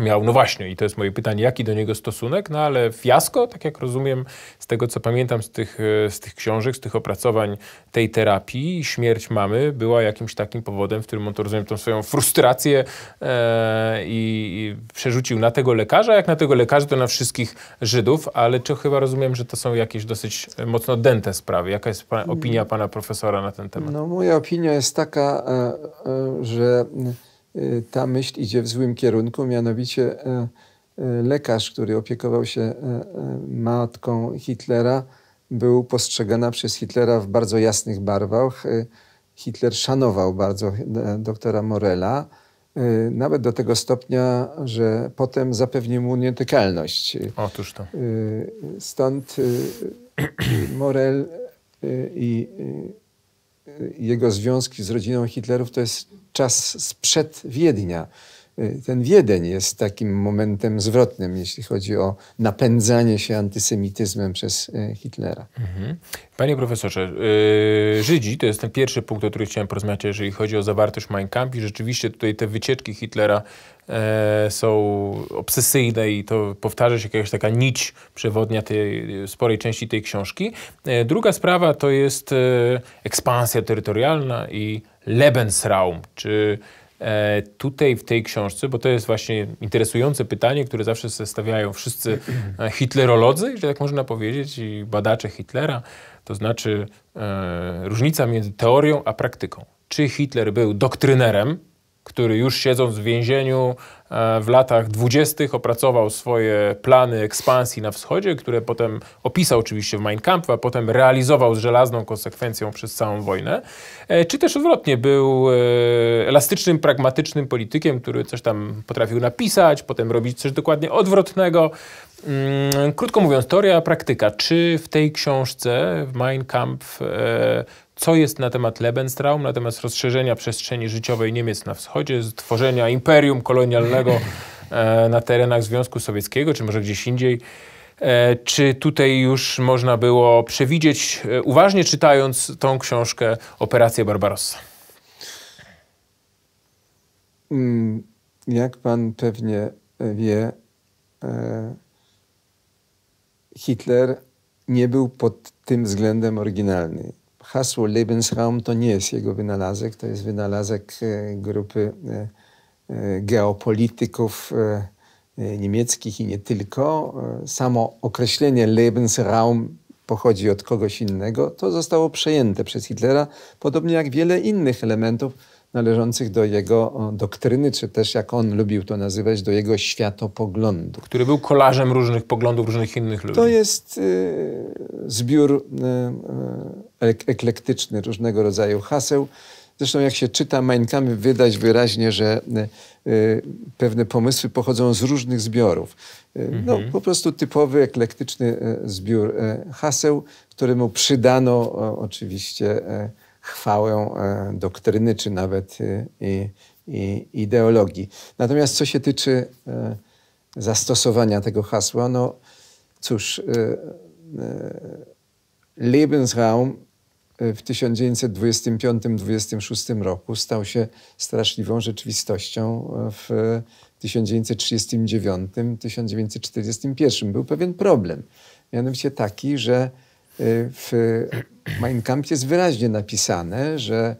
miał, no właśnie, i to jest moje pytanie, jaki do niego stosunek, no ale fiasko, tak jak rozumiem, z tego co pamiętam z tych, e, z tych książek, z tych opracowań tej terapii, śmierć mamy była jakimś takim powodem, w którym on to rozumiem, tą swoją frustrację e, i, i, przerzucił na tego lekarza, jak na tego lekarza, to na wszystkich Żydów, ale czy chyba rozumiem, że to są jakieś dosyć mocno dęte sprawy. Jaka jest pa, opinia pana profesora na ten temat? No moja opinia jest taka, e, że ta myśl idzie w złym kierunku, mianowicie e, e, lekarz, który opiekował się e, matką Hitlera, był postrzegana przez Hitlera w bardzo jasnych barwach. Hitler szanował bardzo doktora Morela, nawet do tego stopnia, że potem zapewnił mu nietykalność. Otóż to. Stąd Morel i jego związki z rodziną Hitlerów to jest czas sprzed Wiednia. Y, ten Wiedeń jest takim momentem zwrotnym, jeśli chodzi o napędzanie się antysemityzmem przez y, Hitlera. Mhm. Panie profesorze, yy, Żydzi to jest ten pierwszy punkt, o którym chciałem porozmawiać, jeżeli chodzi o zawartość Mein Kampf i rzeczywiście tutaj te wycieczki Hitlera e, są obsesyjne i to powtarza się jakaś taka nić przewodnia tej sporej części tej książki. E, druga sprawa to jest e, ekspansja terytorialna i Lebensraum, czy e, tutaj w tej książce, bo to jest właśnie interesujące pytanie, które zawsze stawiają wszyscy e, hitlerolodzy, że tak można powiedzieć, i badacze Hitlera, to znaczy e, różnica między teorią a praktyką. Czy Hitler był doktrynerem, który już siedząc w więzieniu e, w latach dwudziestych opracował swoje plany ekspansji na wschodzie, które potem opisał oczywiście w Mein Kampf, a potem realizował z żelazną konsekwencją przez całą wojnę. E, czy też odwrotnie, był e, elastycznym, pragmatycznym politykiem, który coś tam potrafił napisać, potem robić coś dokładnie odwrotnego. Mm, krótko mówiąc, teoria, praktyka. Czy w tej książce, w Mein Kampf, co jest na temat Lebensraum, na temat rozszerzenia przestrzeni życiowej Niemiec na wschodzie, stworzenia imperium kolonialnego e, na terenach Związku Sowieckiego, czy może gdzieś indziej. E, czy tutaj już można było przewidzieć, e, uważnie czytając tą książkę, operację Barbarossa? Mm, jak pan pewnie wie, Hitler nie był pod tym względem oryginalny hasło Lebensraum to nie jest jego wynalazek, to jest wynalazek e, grupy e, e, geopolityków niemieckich i nie tylko. Samo określenie Lebensraum pochodzi od kogoś innego. To zostało przejęte przez Hitlera, podobnie jak wiele innych elementów należących do jego doktryny, czy też jak on lubił to nazywać, do jego światopoglądu. Który był kolarzem różnych poglądów różnych innych ludzi. To jest y, zbiór y, y, eklektyczny różnego rodzaju haseł. Zresztą jak się czyta Mein Kampf, widać wyraźnie, że pewne pomysły pochodzą z różnych zbiorów. No, mhm. po prostu typowy, eklektyczny zbiór haseł, któremu przydano oczywiście chwałę e, doktryny, czy nawet e, i, i ideologii. Natomiast co się tyczy e, zastosowania tego hasła, no cóż, Lebensraum w 1925-26 roku stał się straszliwą rzeczywistością w 1939-1941. Był pewien problem, mianowicie taki, że w Mein Kampf jest wyraźnie napisane, że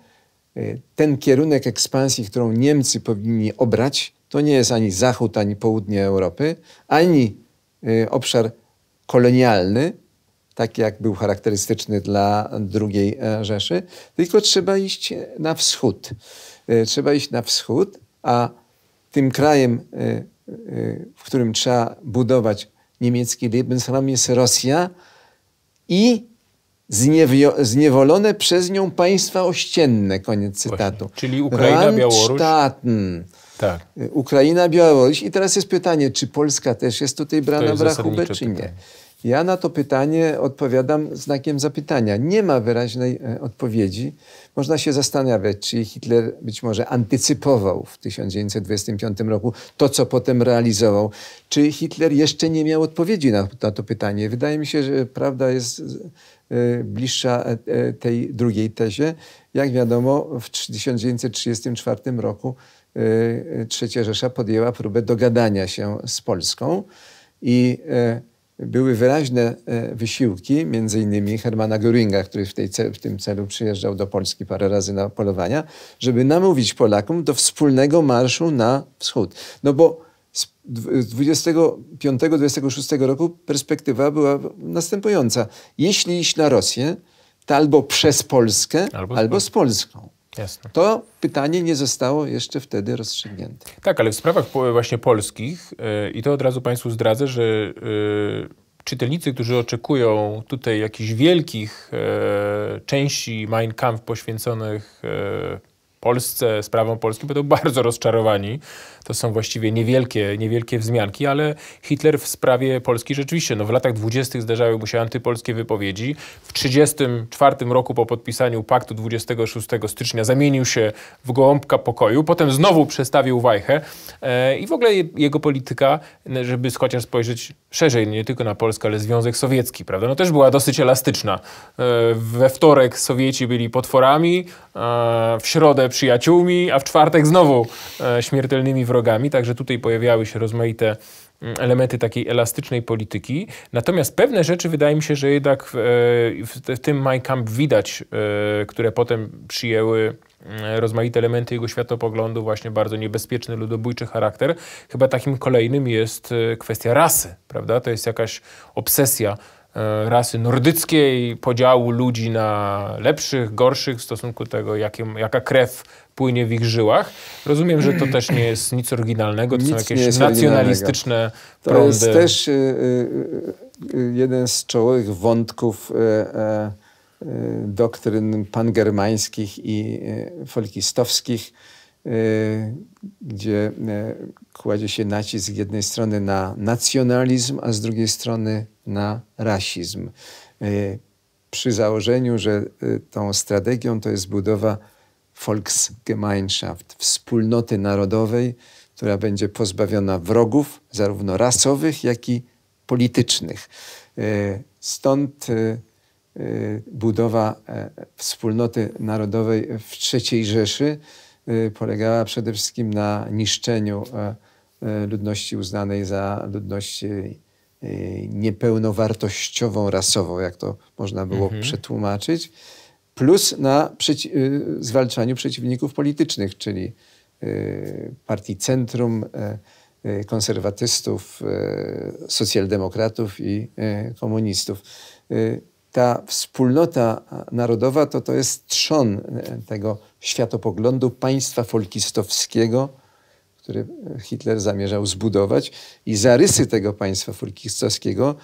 y, ten kierunek ekspansji, którą Niemcy powinni obrać, to nie jest ani zachód, ani południe Europy, ani y, obszar kolonialny, taki jak był charakterystyczny dla II e, Rzeszy, tylko trzeba iść na wschód. Y, trzeba iść na wschód, a tym krajem, w którym trzeba budować niemiecki Lebensraum jest Rosja i zniewolone przez nią państwa ościenne. Koniec cytatu. Właśnie. Czyli Ukraina, Białoruś. Tak. Ukraina, Białoruś. I teraz jest pytanie, czy Polska też jest tutaj brana w rachubę, czy nie? Ja na to pytanie odpowiadam znakiem zapytania. Nie ma wyraźnej e, odpowiedzi. Można się zastanawiać, czy Hitler być może antycypował w 1925 roku to, co potem realizował. Czy Hitler jeszcze nie miał odpowiedzi na, na to pytanie? Wydaje mi się, że prawda jest e, bliższa e, tej drugiej tezie. Jak wiadomo, w 1934 roku III Rzesza podjęła próbę dogadania się z Polską i były wyraźne e, wysiłki, między innymi Hermana Göringa, który w, tej, w tym celu przyjeżdżał do Polski parę razy na polowania, żeby namówić Polaków do wspólnego marszu na wschód. No bo z 25-26 roku perspektywa była następująca. Jeśli iść na Rosję, to albo przez Polskę, albo z, albo z Polską. Jasne. To pytanie nie zostało jeszcze wtedy rozstrzygnięte. Tak, ale w sprawach właśnie polskich, yy, i to od razu Państwu zdradzę, że yy, czytelnicy, którzy oczekują tutaj jakichś wielkich yy, części Mein Kampf poświęconych Polsce, sprawom polskim, będą bardzo rozczarowani. To są właściwie niewielkie, niewielkie wzmianki, ale Hitler w sprawie Polski rzeczywiście, no w latach dwudziestych zdarzały mu się antypolskie wypowiedzi. W 1934 roku po podpisaniu paktu 26 stycznia zamienił się w gołąbka pokoju, potem znowu przestawił wajchę e, i w ogóle jego polityka, żeby chociaż spojrzeć szerzej, nie tylko na Polskę, ale Związek Sowiecki, prawda, no też była dosyć elastyczna. E, we wtorek Sowieci byli potworami, e, w środę przyjaciółmi, a w czwartek znowu e, śmiertelnymi wrogami. Także tutaj pojawiały się rozmaite mm, elementy takiej elastycznej polityki. Natomiast pewne rzeczy wydaje mi się, że jednak w, w, w tym Mein Kampf widać, e, które potem przyjęły mm, rozmaite elementy jego światopoglądu, właśnie bardzo niebezpieczny, ludobójczy charakter. Chyba takim kolejnym jest e, kwestia rasy, prawda? To jest jakaś obsesja e, rasy nordyckiej, podziału ludzi na lepszych, gorszych w stosunku do tego, jakie, jaka krew płynie w ich żyłach. Rozumiem, że to też nie jest nic oryginalnego, to Nic są jakieś nacjonalistyczne To prądy. jest też y, y, y, jeden z czołowych wątków doktryn pangermańskich i folkistowskich, gdzie y, kładzie się nacisk z jednej strony na nacjonalizm, a z drugiej strony na rasizm. Y, Przy założeniu, że y, tą strategią to jest budowa Volksgemeinschaft, wspólnoty narodowej, która będzie pozbawiona wrogów, zarówno rasowych, jak i politycznych. Stąd budowa e, wspólnoty narodowej w III Rzeszy polegała przede wszystkim na niszczeniu e, e, ludności uznanej za ludność e, e, niepełnowartościową rasową, jak to można było przetłumaczyć, plus na przeci- y, zwalczaniu przeciwników politycznych, czyli y, partii Centrum, y, y, konserwatystów, y, socjaldemokratów i y, komunistów. Ta wspólnota narodowa to, to jest trzon y, tego światopoglądu państwa folkistowskiego, który Hitler zamierzał zbudować i zarysy tego państwa folkistowskiego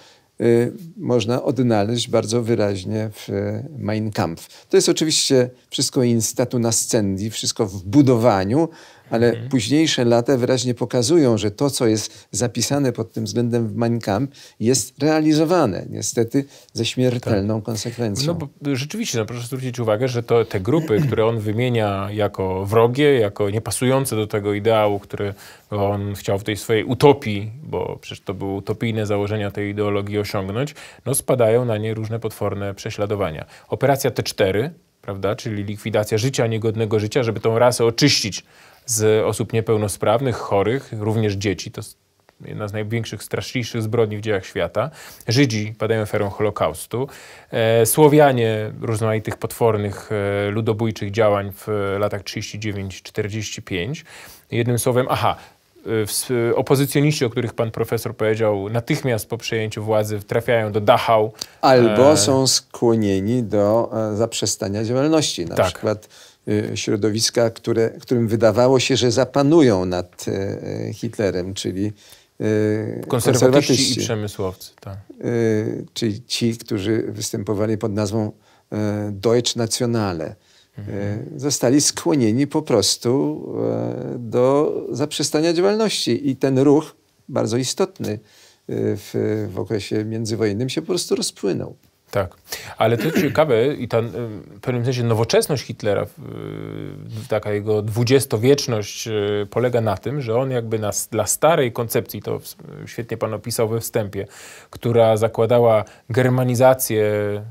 y, można odnaleźć bardzo wyraźnie w y, Mein Kampf. To jest oczywiście wszystko in statu nascendi, wszystko w budowaniu, ale późniejsze lata wyraźnie pokazują, że to, co jest zapisane pod tym względem w Mein Kampf, jest realizowane, niestety ze śmiertelną konsekwencją. No bo rzeczywiście, no proszę zwrócić uwagę, że to te grupy, które on wymienia jako wrogie, jako niepasujące do tego ideału, który on chciał w tej swojej utopii, bo przecież to były utopijne założenia tej ideologii osiągnąć, no spadają na nie różne potworne prześladowania. Operacja T4, prawda, czyli likwidacja życia, niegodnego życia, żeby tą rasę oczyścić z osób niepełnosprawnych, chorych, również dzieci, to jedna z największych, straszliwszych zbrodni w dziejach świata. Żydzi padają ofiarą Holokaustu. E, Słowianie rozmaitych potwornych e, ludobójczych działań w latach 39-45. Jednym słowem, aha, e, opozycjoniści, o których pan profesor powiedział, natychmiast po przejęciu władzy trafiają do Dachau. Albo są skłonieni do zaprzestania działalności. Na Tak. przykład środowiska, które, którym wydawało się, że zapanują nad e, Hitlerem, czyli y, konserwatyści i przemysłowcy. Tak. y, czyli ci, którzy występowali pod nazwą Deutsch Nationale. Mhm. Y, Zostali skłonieni po prostu do zaprzestania działalności i ten ruch, bardzo istotny y, w, w okresie międzywojennym, się po prostu rozpłynął. Tak, ale to ciekawe i ta y, w pewnym sensie nowoczesność Hitlera, taka jego dwudziestowieczność y, polega na tym, że on jakby na, dla starej koncepcji, to świetnie pan opisał we wstępie, która zakładała germanizację,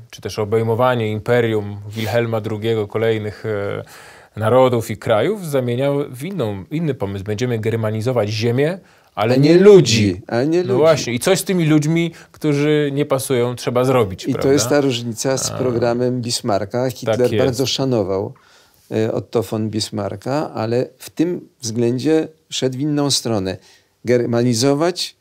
czy też obejmowanie imperium Wilhelma II, kolejnych y, narodów i krajów, zamieniał w inną, inny pomysł. Będziemy germanizować ziemię, ale nie, nie ludzi. ale nie no ludzi. właśnie, i coś z tymi ludźmi, którzy nie pasują, trzeba zrobić. I prawda? to jest ta różnica z programem Bismarcka. Hitler Tak bardzo szanował e, Otto von Bismarcka, ale w tym względzie szedł w inną stronę. Germanizować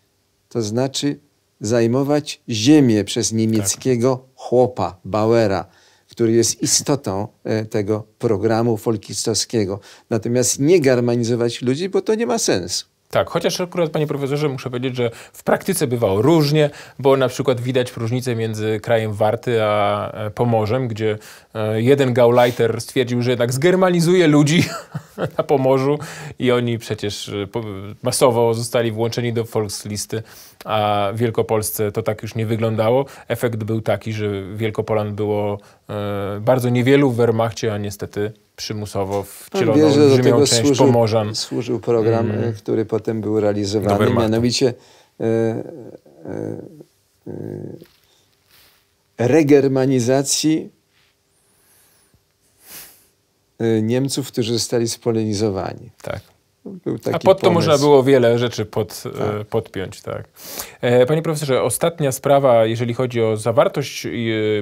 to znaczy zajmować ziemię przez niemieckiego chłopa, Bauera, który jest istotą e, tego programu folkistowskiego. Natomiast nie germanizować ludzi, bo to nie ma sensu. Tak, chociaż akurat, panie profesorze, muszę powiedzieć, że w praktyce bywało różnie, bo na przykład widać różnicę między krajem Warty a e, Pomorzem, gdzie jeden Gauleiter stwierdził, że jednak zgermanizuje ludzi na Pomorzu i oni przecież e, masowo zostali włączeni do Volkslisty, a w Wielkopolsce to tak już nie wyglądało. Efekt był taki, że Wielkopolan było e, bardzo niewielu w Wehrmachcie, a niestety przymusowo Pan wcielono wie, że do olbrzymią tego część służył, Pomorzan. służył program, e, który potem był Do realizowany, mianowicie e, e, e, regermanizacji e, Niemców, którzy zostali spolonizowani. Tak. A pod to pomysł. można było wiele rzeczy pod, e, podpiąć, tak. E, Panie profesorze, ostatnia sprawa, jeżeli chodzi o zawartość e,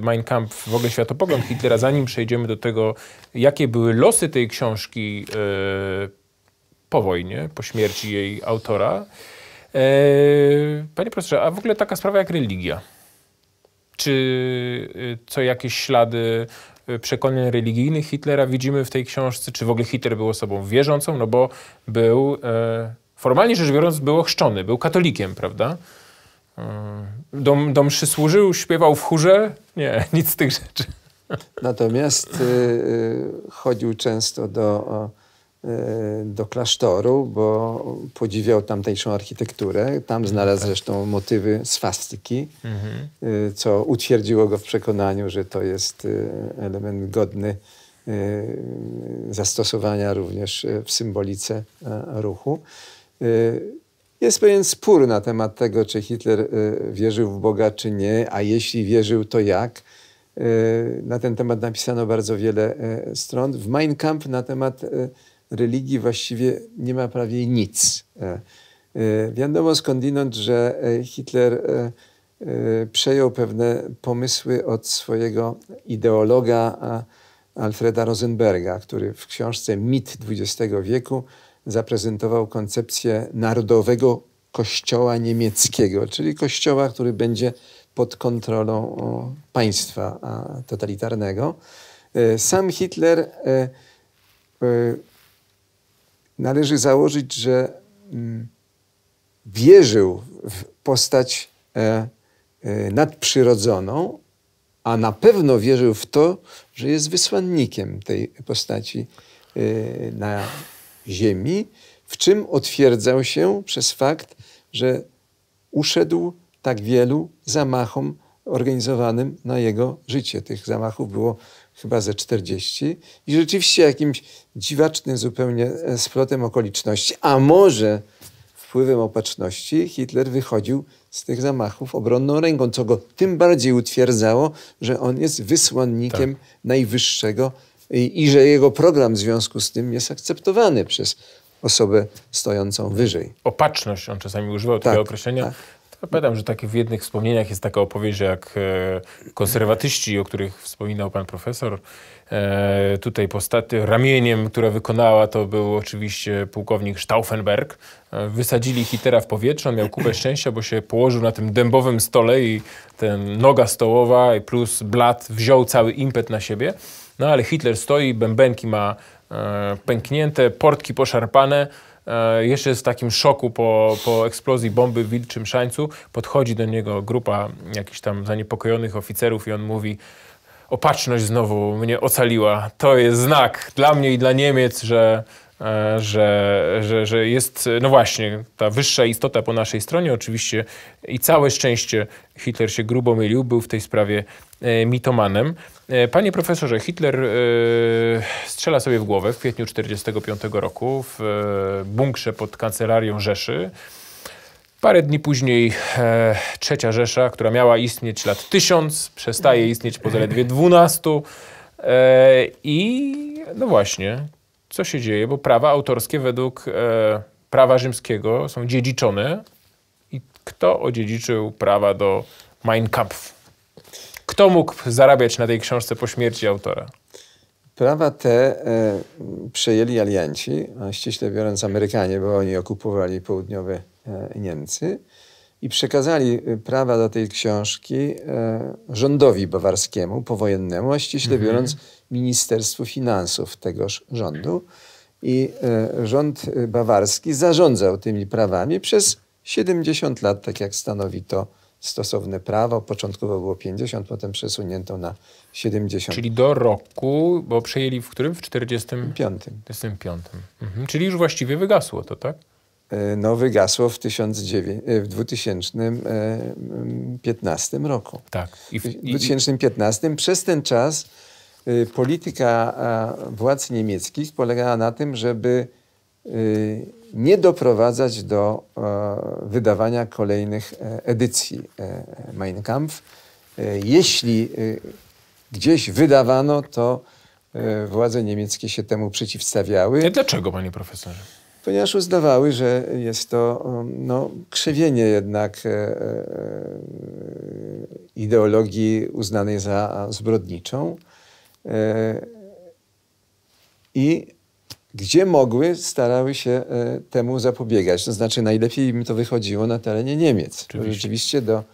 Mein Kampf, w ogóle światopogląd Hitlera, zanim przejdziemy do tego, jakie były losy tej książki e, po wojnie, po śmierci jej autora. E, Panie profesorze, a w ogóle taka sprawa jak religia. czy y, co jakieś ślady y, przekonań religijnych Hitlera widzimy w tej książce? Czy w ogóle Hitler był osobą wierzącą? No bo był, e, formalnie rzecz biorąc, był ochrzczony, był katolikiem, prawda? E, do, do mszy służył, śpiewał w chórze? Nie, nic z tych rzeczy. Natomiast y, y, chodził często do, do klasztoru, bo podziwiał tamtejszą architekturę. Tam znalazł zresztą motywy swastyki, y, co utwierdziło go w przekonaniu, że to jest y, element godny y, zastosowania również y, w symbolice e, ruchu. Y, Jest pewien spór na temat tego, czy Hitler y, wierzył w Boga, czy nie, a jeśli wierzył, to jak. Y, Na ten temat napisano bardzo wiele y, stron. W Mein Kampf na temat y, religii właściwie nie ma prawie nic. Y, y, Wiadomo skądinąd, że y, Hitler przejął pewne pomysły od swojego ideologa Alfreda Rosenberga, który w książce Mit XX wieku zaprezentował koncepcję narodowego kościoła niemieckiego, czyli kościoła, który będzie pod kontrolą państwa totalitarnego. E, Sam Hitler e, e, należy założyć, że mm, wierzył w postać e, e, nadprzyrodzoną, a na pewno wierzył w to, że jest wysłannikiem tej postaci e, na ziemi, w czym otwierdzał się przez fakt, że uszedł tak wielu zamachom organizowanym na jego życie. Tych zamachów było chyba ze 40 i rzeczywiście jakimś dziwacznym zupełnie e, splotem okoliczności, a może wpływem opatrzności Hitler wychodził z tych zamachów obronną ręką, co go tym bardziej utwierdzało, że on jest wysłannikiem najwyższego i, i że jego program w związku z tym jest akceptowany przez osobę stojącą wyżej. Opatrzność, on czasami używał Tak, takiego określenia. tak. To Pamiętam, że takie w jednych wspomnieniach jest taka opowieść, że jak e, konserwatyści, o których wspominał pan profesor, e, tutaj postaty ramieniem, które wykonała, to był oczywiście pułkownik Stauffenberg. E, wysadzili Hitlera w powietrze, on miał kupę szczęścia, bo się położył na tym dębowym stole i ten noga stołowa i plus blat wziął cały impet na siebie. No ale Hitler stoi, bębenki ma pęknięte, portki poszarpane, jeszcze jest w takim szoku po, po eksplozji bomby w Wilczym Szańcu. Podchodzi do niego grupa jakichś tam zaniepokojonych oficerów i on mówi opatrzność znowu mnie ocaliła. To jest znak dla mnie i dla Niemiec, że, e, że, że, że jest, e, no właśnie, ta wyższa istota po naszej stronie. Oczywiście i całe szczęście Hitler się grubo mylił, był w tej sprawie e, mitomanem. E, Panie profesorze, Hitler e, strzela sobie w głowę w kwietniu 1945 roku w e, bunkrze pod kancelarią Rzeszy. Parę dni później e, trzecia Rzesza, która miała istnieć lat tysiąc, przestaje istnieć po zaledwie 12. E, I no właśnie, co się dzieje? Bo prawa autorskie według e, prawa rzymskiego są dziedziczone. I kto odziedziczył prawa do Mein Kampf? Kto mógł zarabiać na tej książce po śmierci autora? Prawa te e, przejęli alianci, a ściśle biorąc Amerykanie, bo oni okupowali południowe e, Niemcy i przekazali e, prawa do tej książki e, rządowi bawarskiemu, powojennemu, a ściśle biorąc Ministerstwu Finansów tegoż rządu. I e, rząd bawarski zarządzał tymi prawami przez 70 lat, tak jak stanowi to stosowne prawo. Początkowo było 50, potem przesunięto na 70. Czyli do roku, bo przejęli w którym? W 45. piątym. 45. Mhm. Czyli już właściwie wygasło to, tak? E, No, wygasło w, 1900, e, w 2015 roku. Tak. I, w, i, 2015 przez ten czas polityka a, władz niemieckich polegała na tym, żeby y, nie doprowadzać do wydawania kolejnych e, edycji e, Mein Kampf. E, Jeśli y, gdzieś wydawano, to władze niemieckie się temu przeciwstawiały. I Dlaczego, panie profesorze? Ponieważ uznawały, że jest to um, no, krzywienie jednak ideologii uznanej za zbrodniczą. E, I gdzie mogły, starały się e, temu zapobiegać. To znaczy najlepiej im to wychodziło na terenie Niemiec. Oczywiście. Rzeczywiście do,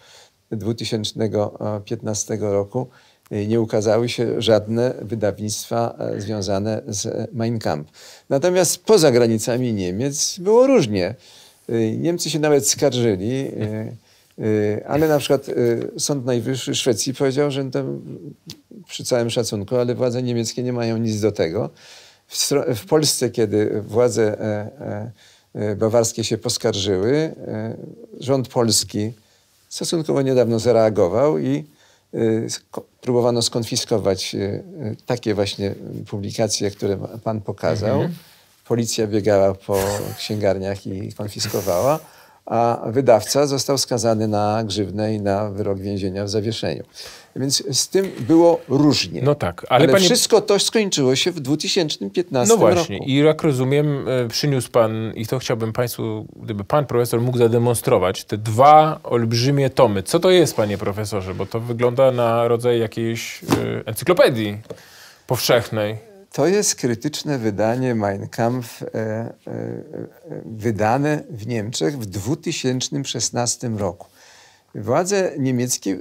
2015 roku nie ukazały się żadne wydawnictwa związane z Mein Kampf. Natomiast poza granicami Niemiec było różnie. Niemcy się nawet skarżyli, ale na przykład Sąd Najwyższy Szwecji powiedział, że to, przy całym szacunku, ale władze niemieckie nie mają nic do tego. W, w Polsce, kiedy władze bawarskie się poskarżyły, rząd polski stosunkowo niedawno zareagował i y, próbowano skonfiskować y, y, takie właśnie publikacje, które pan pokazał. Mhm. Policja biegała po księgarniach i konfiskowała a wydawca został skazany na grzywnę i na wyrok więzienia w zawieszeniu. Więc z tym było różnie. No tak, ale, ale panie... wszystko to skończyło się w 2015 roku. No właśnie, roku. i jak rozumiem, e, przyniósł pan, i to chciałbym państwu, gdyby pan profesor mógł zademonstrować, te dwa olbrzymie tomy. Co to jest, panie profesorze? Bo to wygląda na rodzaj jakiejś e, encyklopedii powszechnej. To jest krytyczne wydanie Mein Kampf, e, e, wydane w Niemczech w 2016 roku. Władze niemieckie e,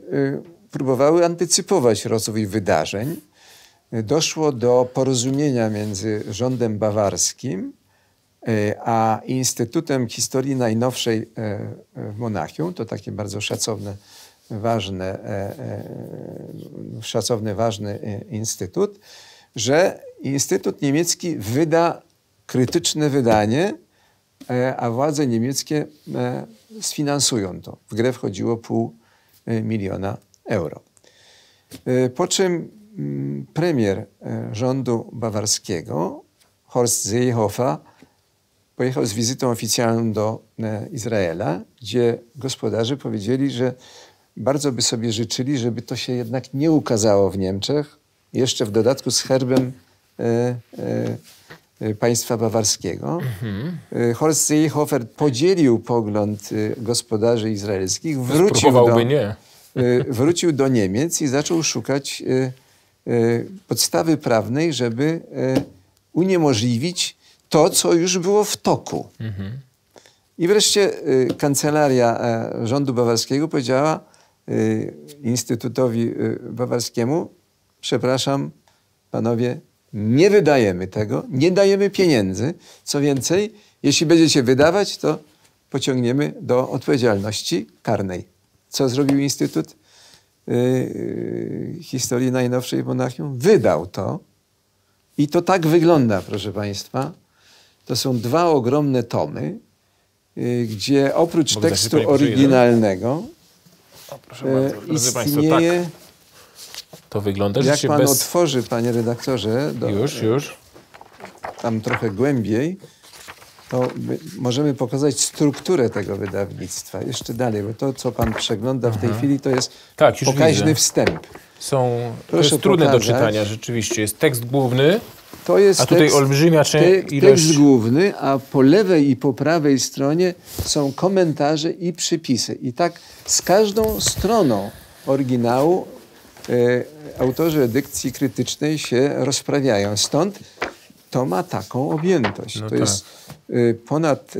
próbowały antycypować rozwój wydarzeń. Doszło do porozumienia między rządem bawarskim a Instytutem Historii Najnowszej w Monachium. To takie bardzo szacowne, ważne, szacowny, ważny instytut że Instytut Niemiecki wyda krytyczne wydanie, e, a władze niemieckie e, sfinansują to. W grę wchodziło pół e, miliona euro. Po czym mm, premier rządu bawarskiego, Horst Seehofer, pojechał z wizytą oficjalną do Izraela, gdzie gospodarze powiedzieli, że bardzo by sobie życzyli, żeby to się jednak nie ukazało w Niemczech, jeszcze w dodatku z herbem państwa bawarskiego. Mhm. Horst Seehofer podzielił pogląd gospodarzy izraelskich, wrócił do, nie. wrócił do Niemiec i zaczął szukać podstawy prawnej, żeby uniemożliwić to, co już było w toku. Mhm. I wreszcie kancelaria rządu bawarskiego powiedziała Instytutowi Bawarskiemu, przepraszam, panowie, nie wydajemy tego, nie dajemy pieniędzy. Co więcej, jeśli będziecie wydawać, to pociągniemy do odpowiedzialności karnej. Co zrobił Instytut yy, Historii Najnowszej w Monachium? Wydał to. I to tak wygląda, proszę Państwa. To są dwa ogromne tomy, yy, gdzie oprócz Mogę tekstu oryginalnego o, proszę bardzo, istnieje... Państwo, tak to wygląda. Jak pan bez... otworzy, panie redaktorze, do, już, już. tam trochę głębiej, to możemy pokazać strukturę tego wydawnictwa. Jeszcze dalej, bo to, co pan przegląda w tej Aha. chwili, to jest tak, pokaźny widzę. wstęp. Są, Proszę to jest trudne pokazać. do czytania rzeczywiście. Jest tekst główny, to jest a tutaj tekst, olbrzymia część, te, ilość... Tekst główny, a po lewej i po prawej stronie są komentarze i przypisy. I tak z każdą stroną oryginału E, autorzy edykcji krytycznej się rozprawiają. Stąd to ma taką objętość. No to tak. jest e, ponad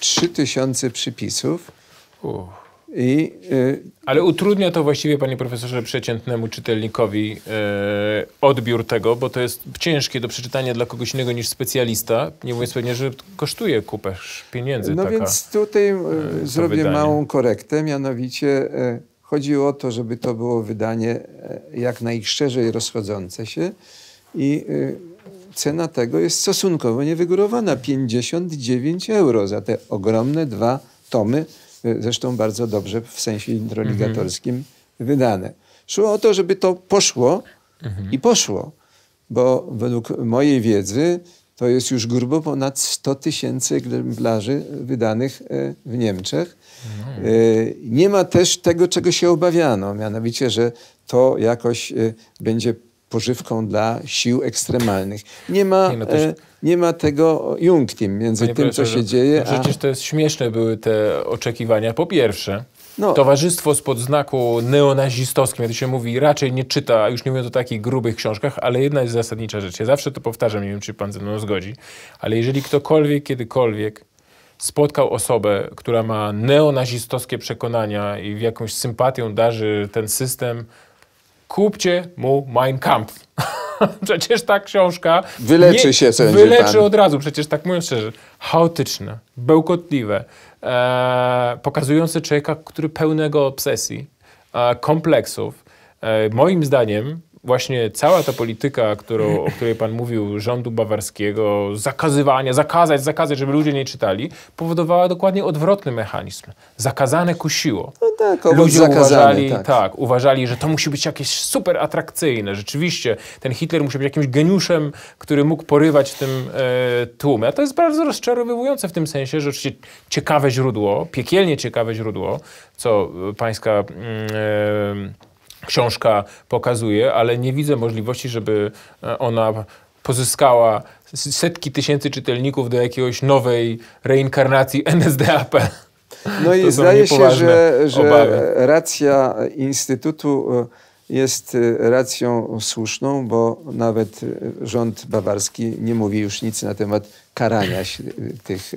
3000 e, przypisów. I, Ale utrudnia to właściwie, panie profesorze, przeciętnemu czytelnikowi e, odbiór tego, bo to jest ciężkie do przeczytania dla kogoś innego niż specjalista. Nie mówiąc pewnie, że kosztuje kupę pieniędzy. No taka, więc tutaj e, zrobię wydanie. małą korektę, mianowicie e, Chodziło o to, żeby to było wydanie e, jak najszczerzej rozchodzące się i e, cena tego jest stosunkowo niewygórowana. 59 euro za te ogromne dwa tomy, e, zresztą bardzo dobrze w sensie introligatorskim mhm. wydane. Szło o to, żeby to poszło mhm. i poszło, bo według mojej wiedzy to jest już grubo ponad 100 tysięcy egzemplarzy wydanych w Niemczech. E, nie ma też tego, czego się obawiano, mianowicie, że to jakoś e, będzie pożywką dla sił ekstremalnych. Nie ma, nie, no też... E, nie ma tego junktim między Panie tym, co się dzieje. No przecież a... to jest śmieszne były te oczekiwania. Po pierwsze, no. Towarzystwo spod znaku neonazistowskim, jak to się mówi, raczej nie czyta, już nie mówiąc o takich grubych książkach, ale jedna jest zasadnicza rzecz. Ja zawsze to powtarzam, nie wiem, czy pan ze mną zgodzi, ale jeżeli ktokolwiek, kiedykolwiek spotkał osobę, która ma neonazistowskie przekonania i w jakąś sympatią darzy ten system, kupcie mu Mein Kampf. Przecież ta książka... Wyleczy nie, się, sądzi Wyleczy pan. od razu, przecież tak mówiąc szczerze. Chaotyczne, bełkotliwe, e, pokazujące człowieka, który pełnego obsesji, e, kompleksów. E, moim zdaniem właśnie cała ta polityka, którą, o której pan mówił, rządu bawarskiego, zakazywania, zakazać, zakazać, żeby ludzie nie czytali, powodowała dokładnie odwrotny mechanizm. Zakazane kusiło. No tak, Ludzie uważali, tak. tak, uważali, że to musi być jakieś super atrakcyjne. Rzeczywiście, ten Hitler musi być jakimś geniuszem, który mógł porywać tym e. A to jest bardzo rozczarowywujące w tym sensie, że oczywiście ciekawe źródło, piekielnie ciekawe źródło, co pańska mm, e, książka pokazuje, ale nie widzę możliwości, żeby e, ona pozyskała setki tysięcy czytelników do jakiegoś nowej reinkarnacji NSDAP. No i zdaje się, że, że obawy. racja Instytutu e, jest e, racją słuszną, bo nawet rząd bawarski nie mówi już nic na temat karania tych,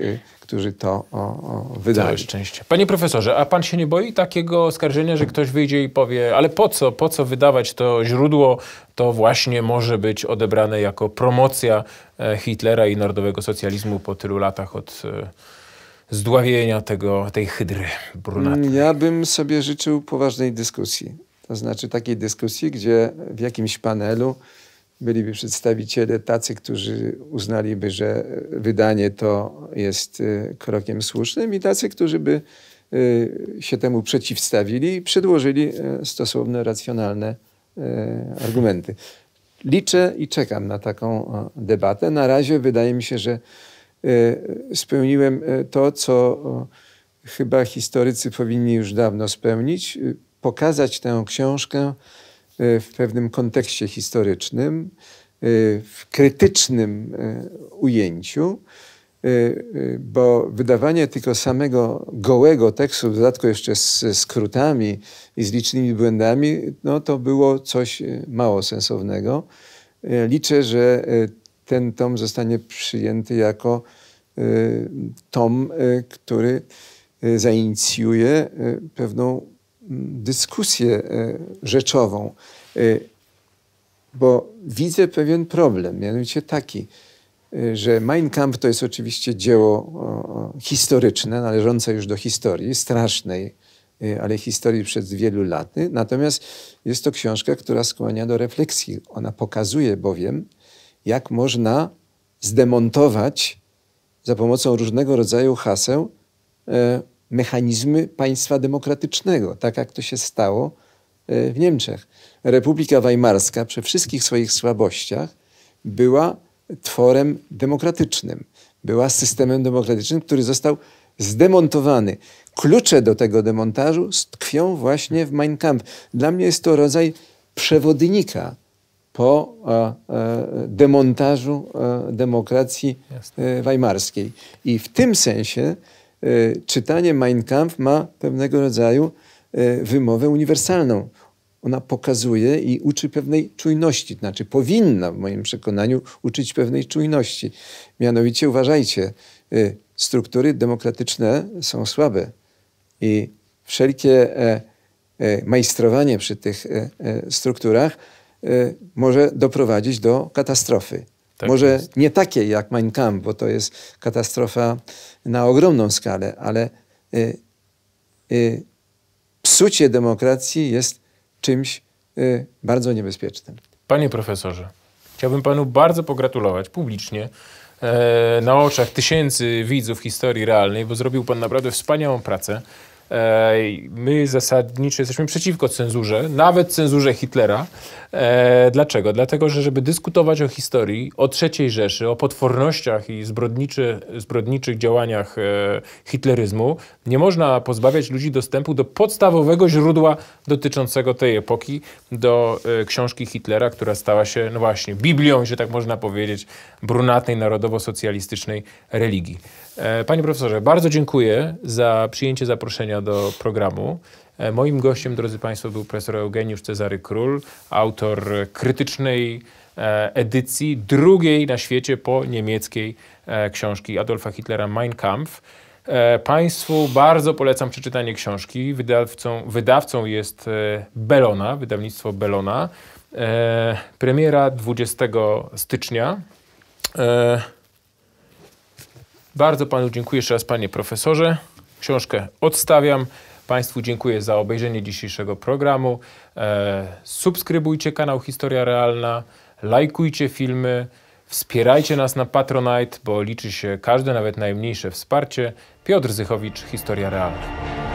którzy to o, o, Całe wydali. szczęście. Panie profesorze, a pan się nie boi takiego oskarżenia, że ktoś wyjdzie i powie, ale po co, po co wydawać to źródło, to właśnie może być odebrane jako promocja e, Hitlera i narodowego socjalizmu po tylu latach od e, zdławienia tego, tej hydry brunatnej. Ja bym sobie życzył poważnej dyskusji. To znaczy takiej dyskusji, gdzie w jakimś panelu byliby przedstawiciele tacy, którzy uznaliby, że wydanie to jest y, krokiem słusznym i tacy, którzy by y, się temu przeciwstawili i przedłożyli y, stosowne, racjonalne argumenty. Liczę i czekam na taką debatę. Na razie wydaje mi się, że spełniłem to, co chyba historycy powinni już dawno spełnić, pokazać tę książkę w pewnym kontekście historycznym, y, w krytycznym y, ujęciu, y, y, bo wydawanie tylko samego gołego tekstu, w dodatku jeszcze z skrótami i z licznymi błędami, no to było coś y, mało sensownego. Y, Liczę, że y, ten tom zostanie przyjęty jako y, tom, y, który y, zainicjuje y, pewną dyskusję y, rzeczową, Y, bo widzę pewien problem, mianowicie taki, y, że Mein Kampf to jest oczywiście dzieło historyczne, należące już do historii, strasznej, ale historii przed wielu laty. Natomiast jest to książka, która skłania do refleksji. Ona pokazuje bowiem, jak można zdemontować za pomocą różnego rodzaju haseł e, mechanizmy państwa demokratycznego, tak jak to się stało e, w Niemczech. Republika Weimarska przy wszystkich swoich słabościach była tworem demokratycznym, była systemem demokratycznym, który został zdemontowany. Klucze do tego demontażu tkwią właśnie w Mein Kampf. Dla mnie jest to rodzaj przewodnika po e, demontażu e, demokracji e, weimarskiej. I w tym sensie czytanie Mein Kampf ma pewnego rodzaju e, wymowę uniwersalną. Ona pokazuje i uczy pewnej czujności, znaczy powinna w moim przekonaniu uczyć pewnej czujności. Mianowicie uważajcie, e, struktury demokratyczne są słabe i wszelkie e, e, majstrowanie przy tych e, e, strukturach e, może doprowadzić do katastrofy. Tak może jest. nie takiej jak Mein Kampf, bo to jest katastrofa na ogromną skalę, ale e, e, psucie demokracji jest czymś e, bardzo niebezpiecznym. Panie profesorze, chciałbym panu bardzo pogratulować publicznie e, na oczach tysięcy widzów historii realnej, bo zrobił pan naprawdę wspaniałą pracę. E, my zasadniczo jesteśmy przeciwko cenzurze, nawet cenzurze Hitlera. E, dlaczego? Dlatego, że żeby dyskutować o historii, o III Rzeszy, o potwornościach i zbrodniczy, zbrodniczych działaniach e, hitleryzmu, nie można pozbawiać ludzi dostępu do podstawowego źródła dotyczącego tej epoki, do książki Hitlera, która stała się, no właśnie, Biblią, że tak można powiedzieć, brunatnej, narodowo-socjalistycznej religii. E, Panie profesorze, bardzo dziękuję za przyjęcie zaproszenia do programu. E, Moim gościem, drodzy Państwo, był profesor Eugeniusz Cezary Król, autor krytycznej e, edycji, drugiej na świecie po niemieckiej książki Adolfa Hitlera Mein Kampf. Państwu bardzo polecam przeczytanie książki. Wydawcą, wydawcą jest Belona, wydawnictwo Belona. Premiera 20 stycznia. E, bardzo panu dziękuję jeszcze raz, panie profesorze. Książkę odstawiam. Państwu dziękuję za obejrzenie dzisiejszego programu. E, subskrybujcie kanał Historia Realna, lajkujcie filmy, wspierajcie nas na Patronite, bo liczy się każde, nawet najmniejsze wsparcie. Piotr Zychowicz, Historia Realna.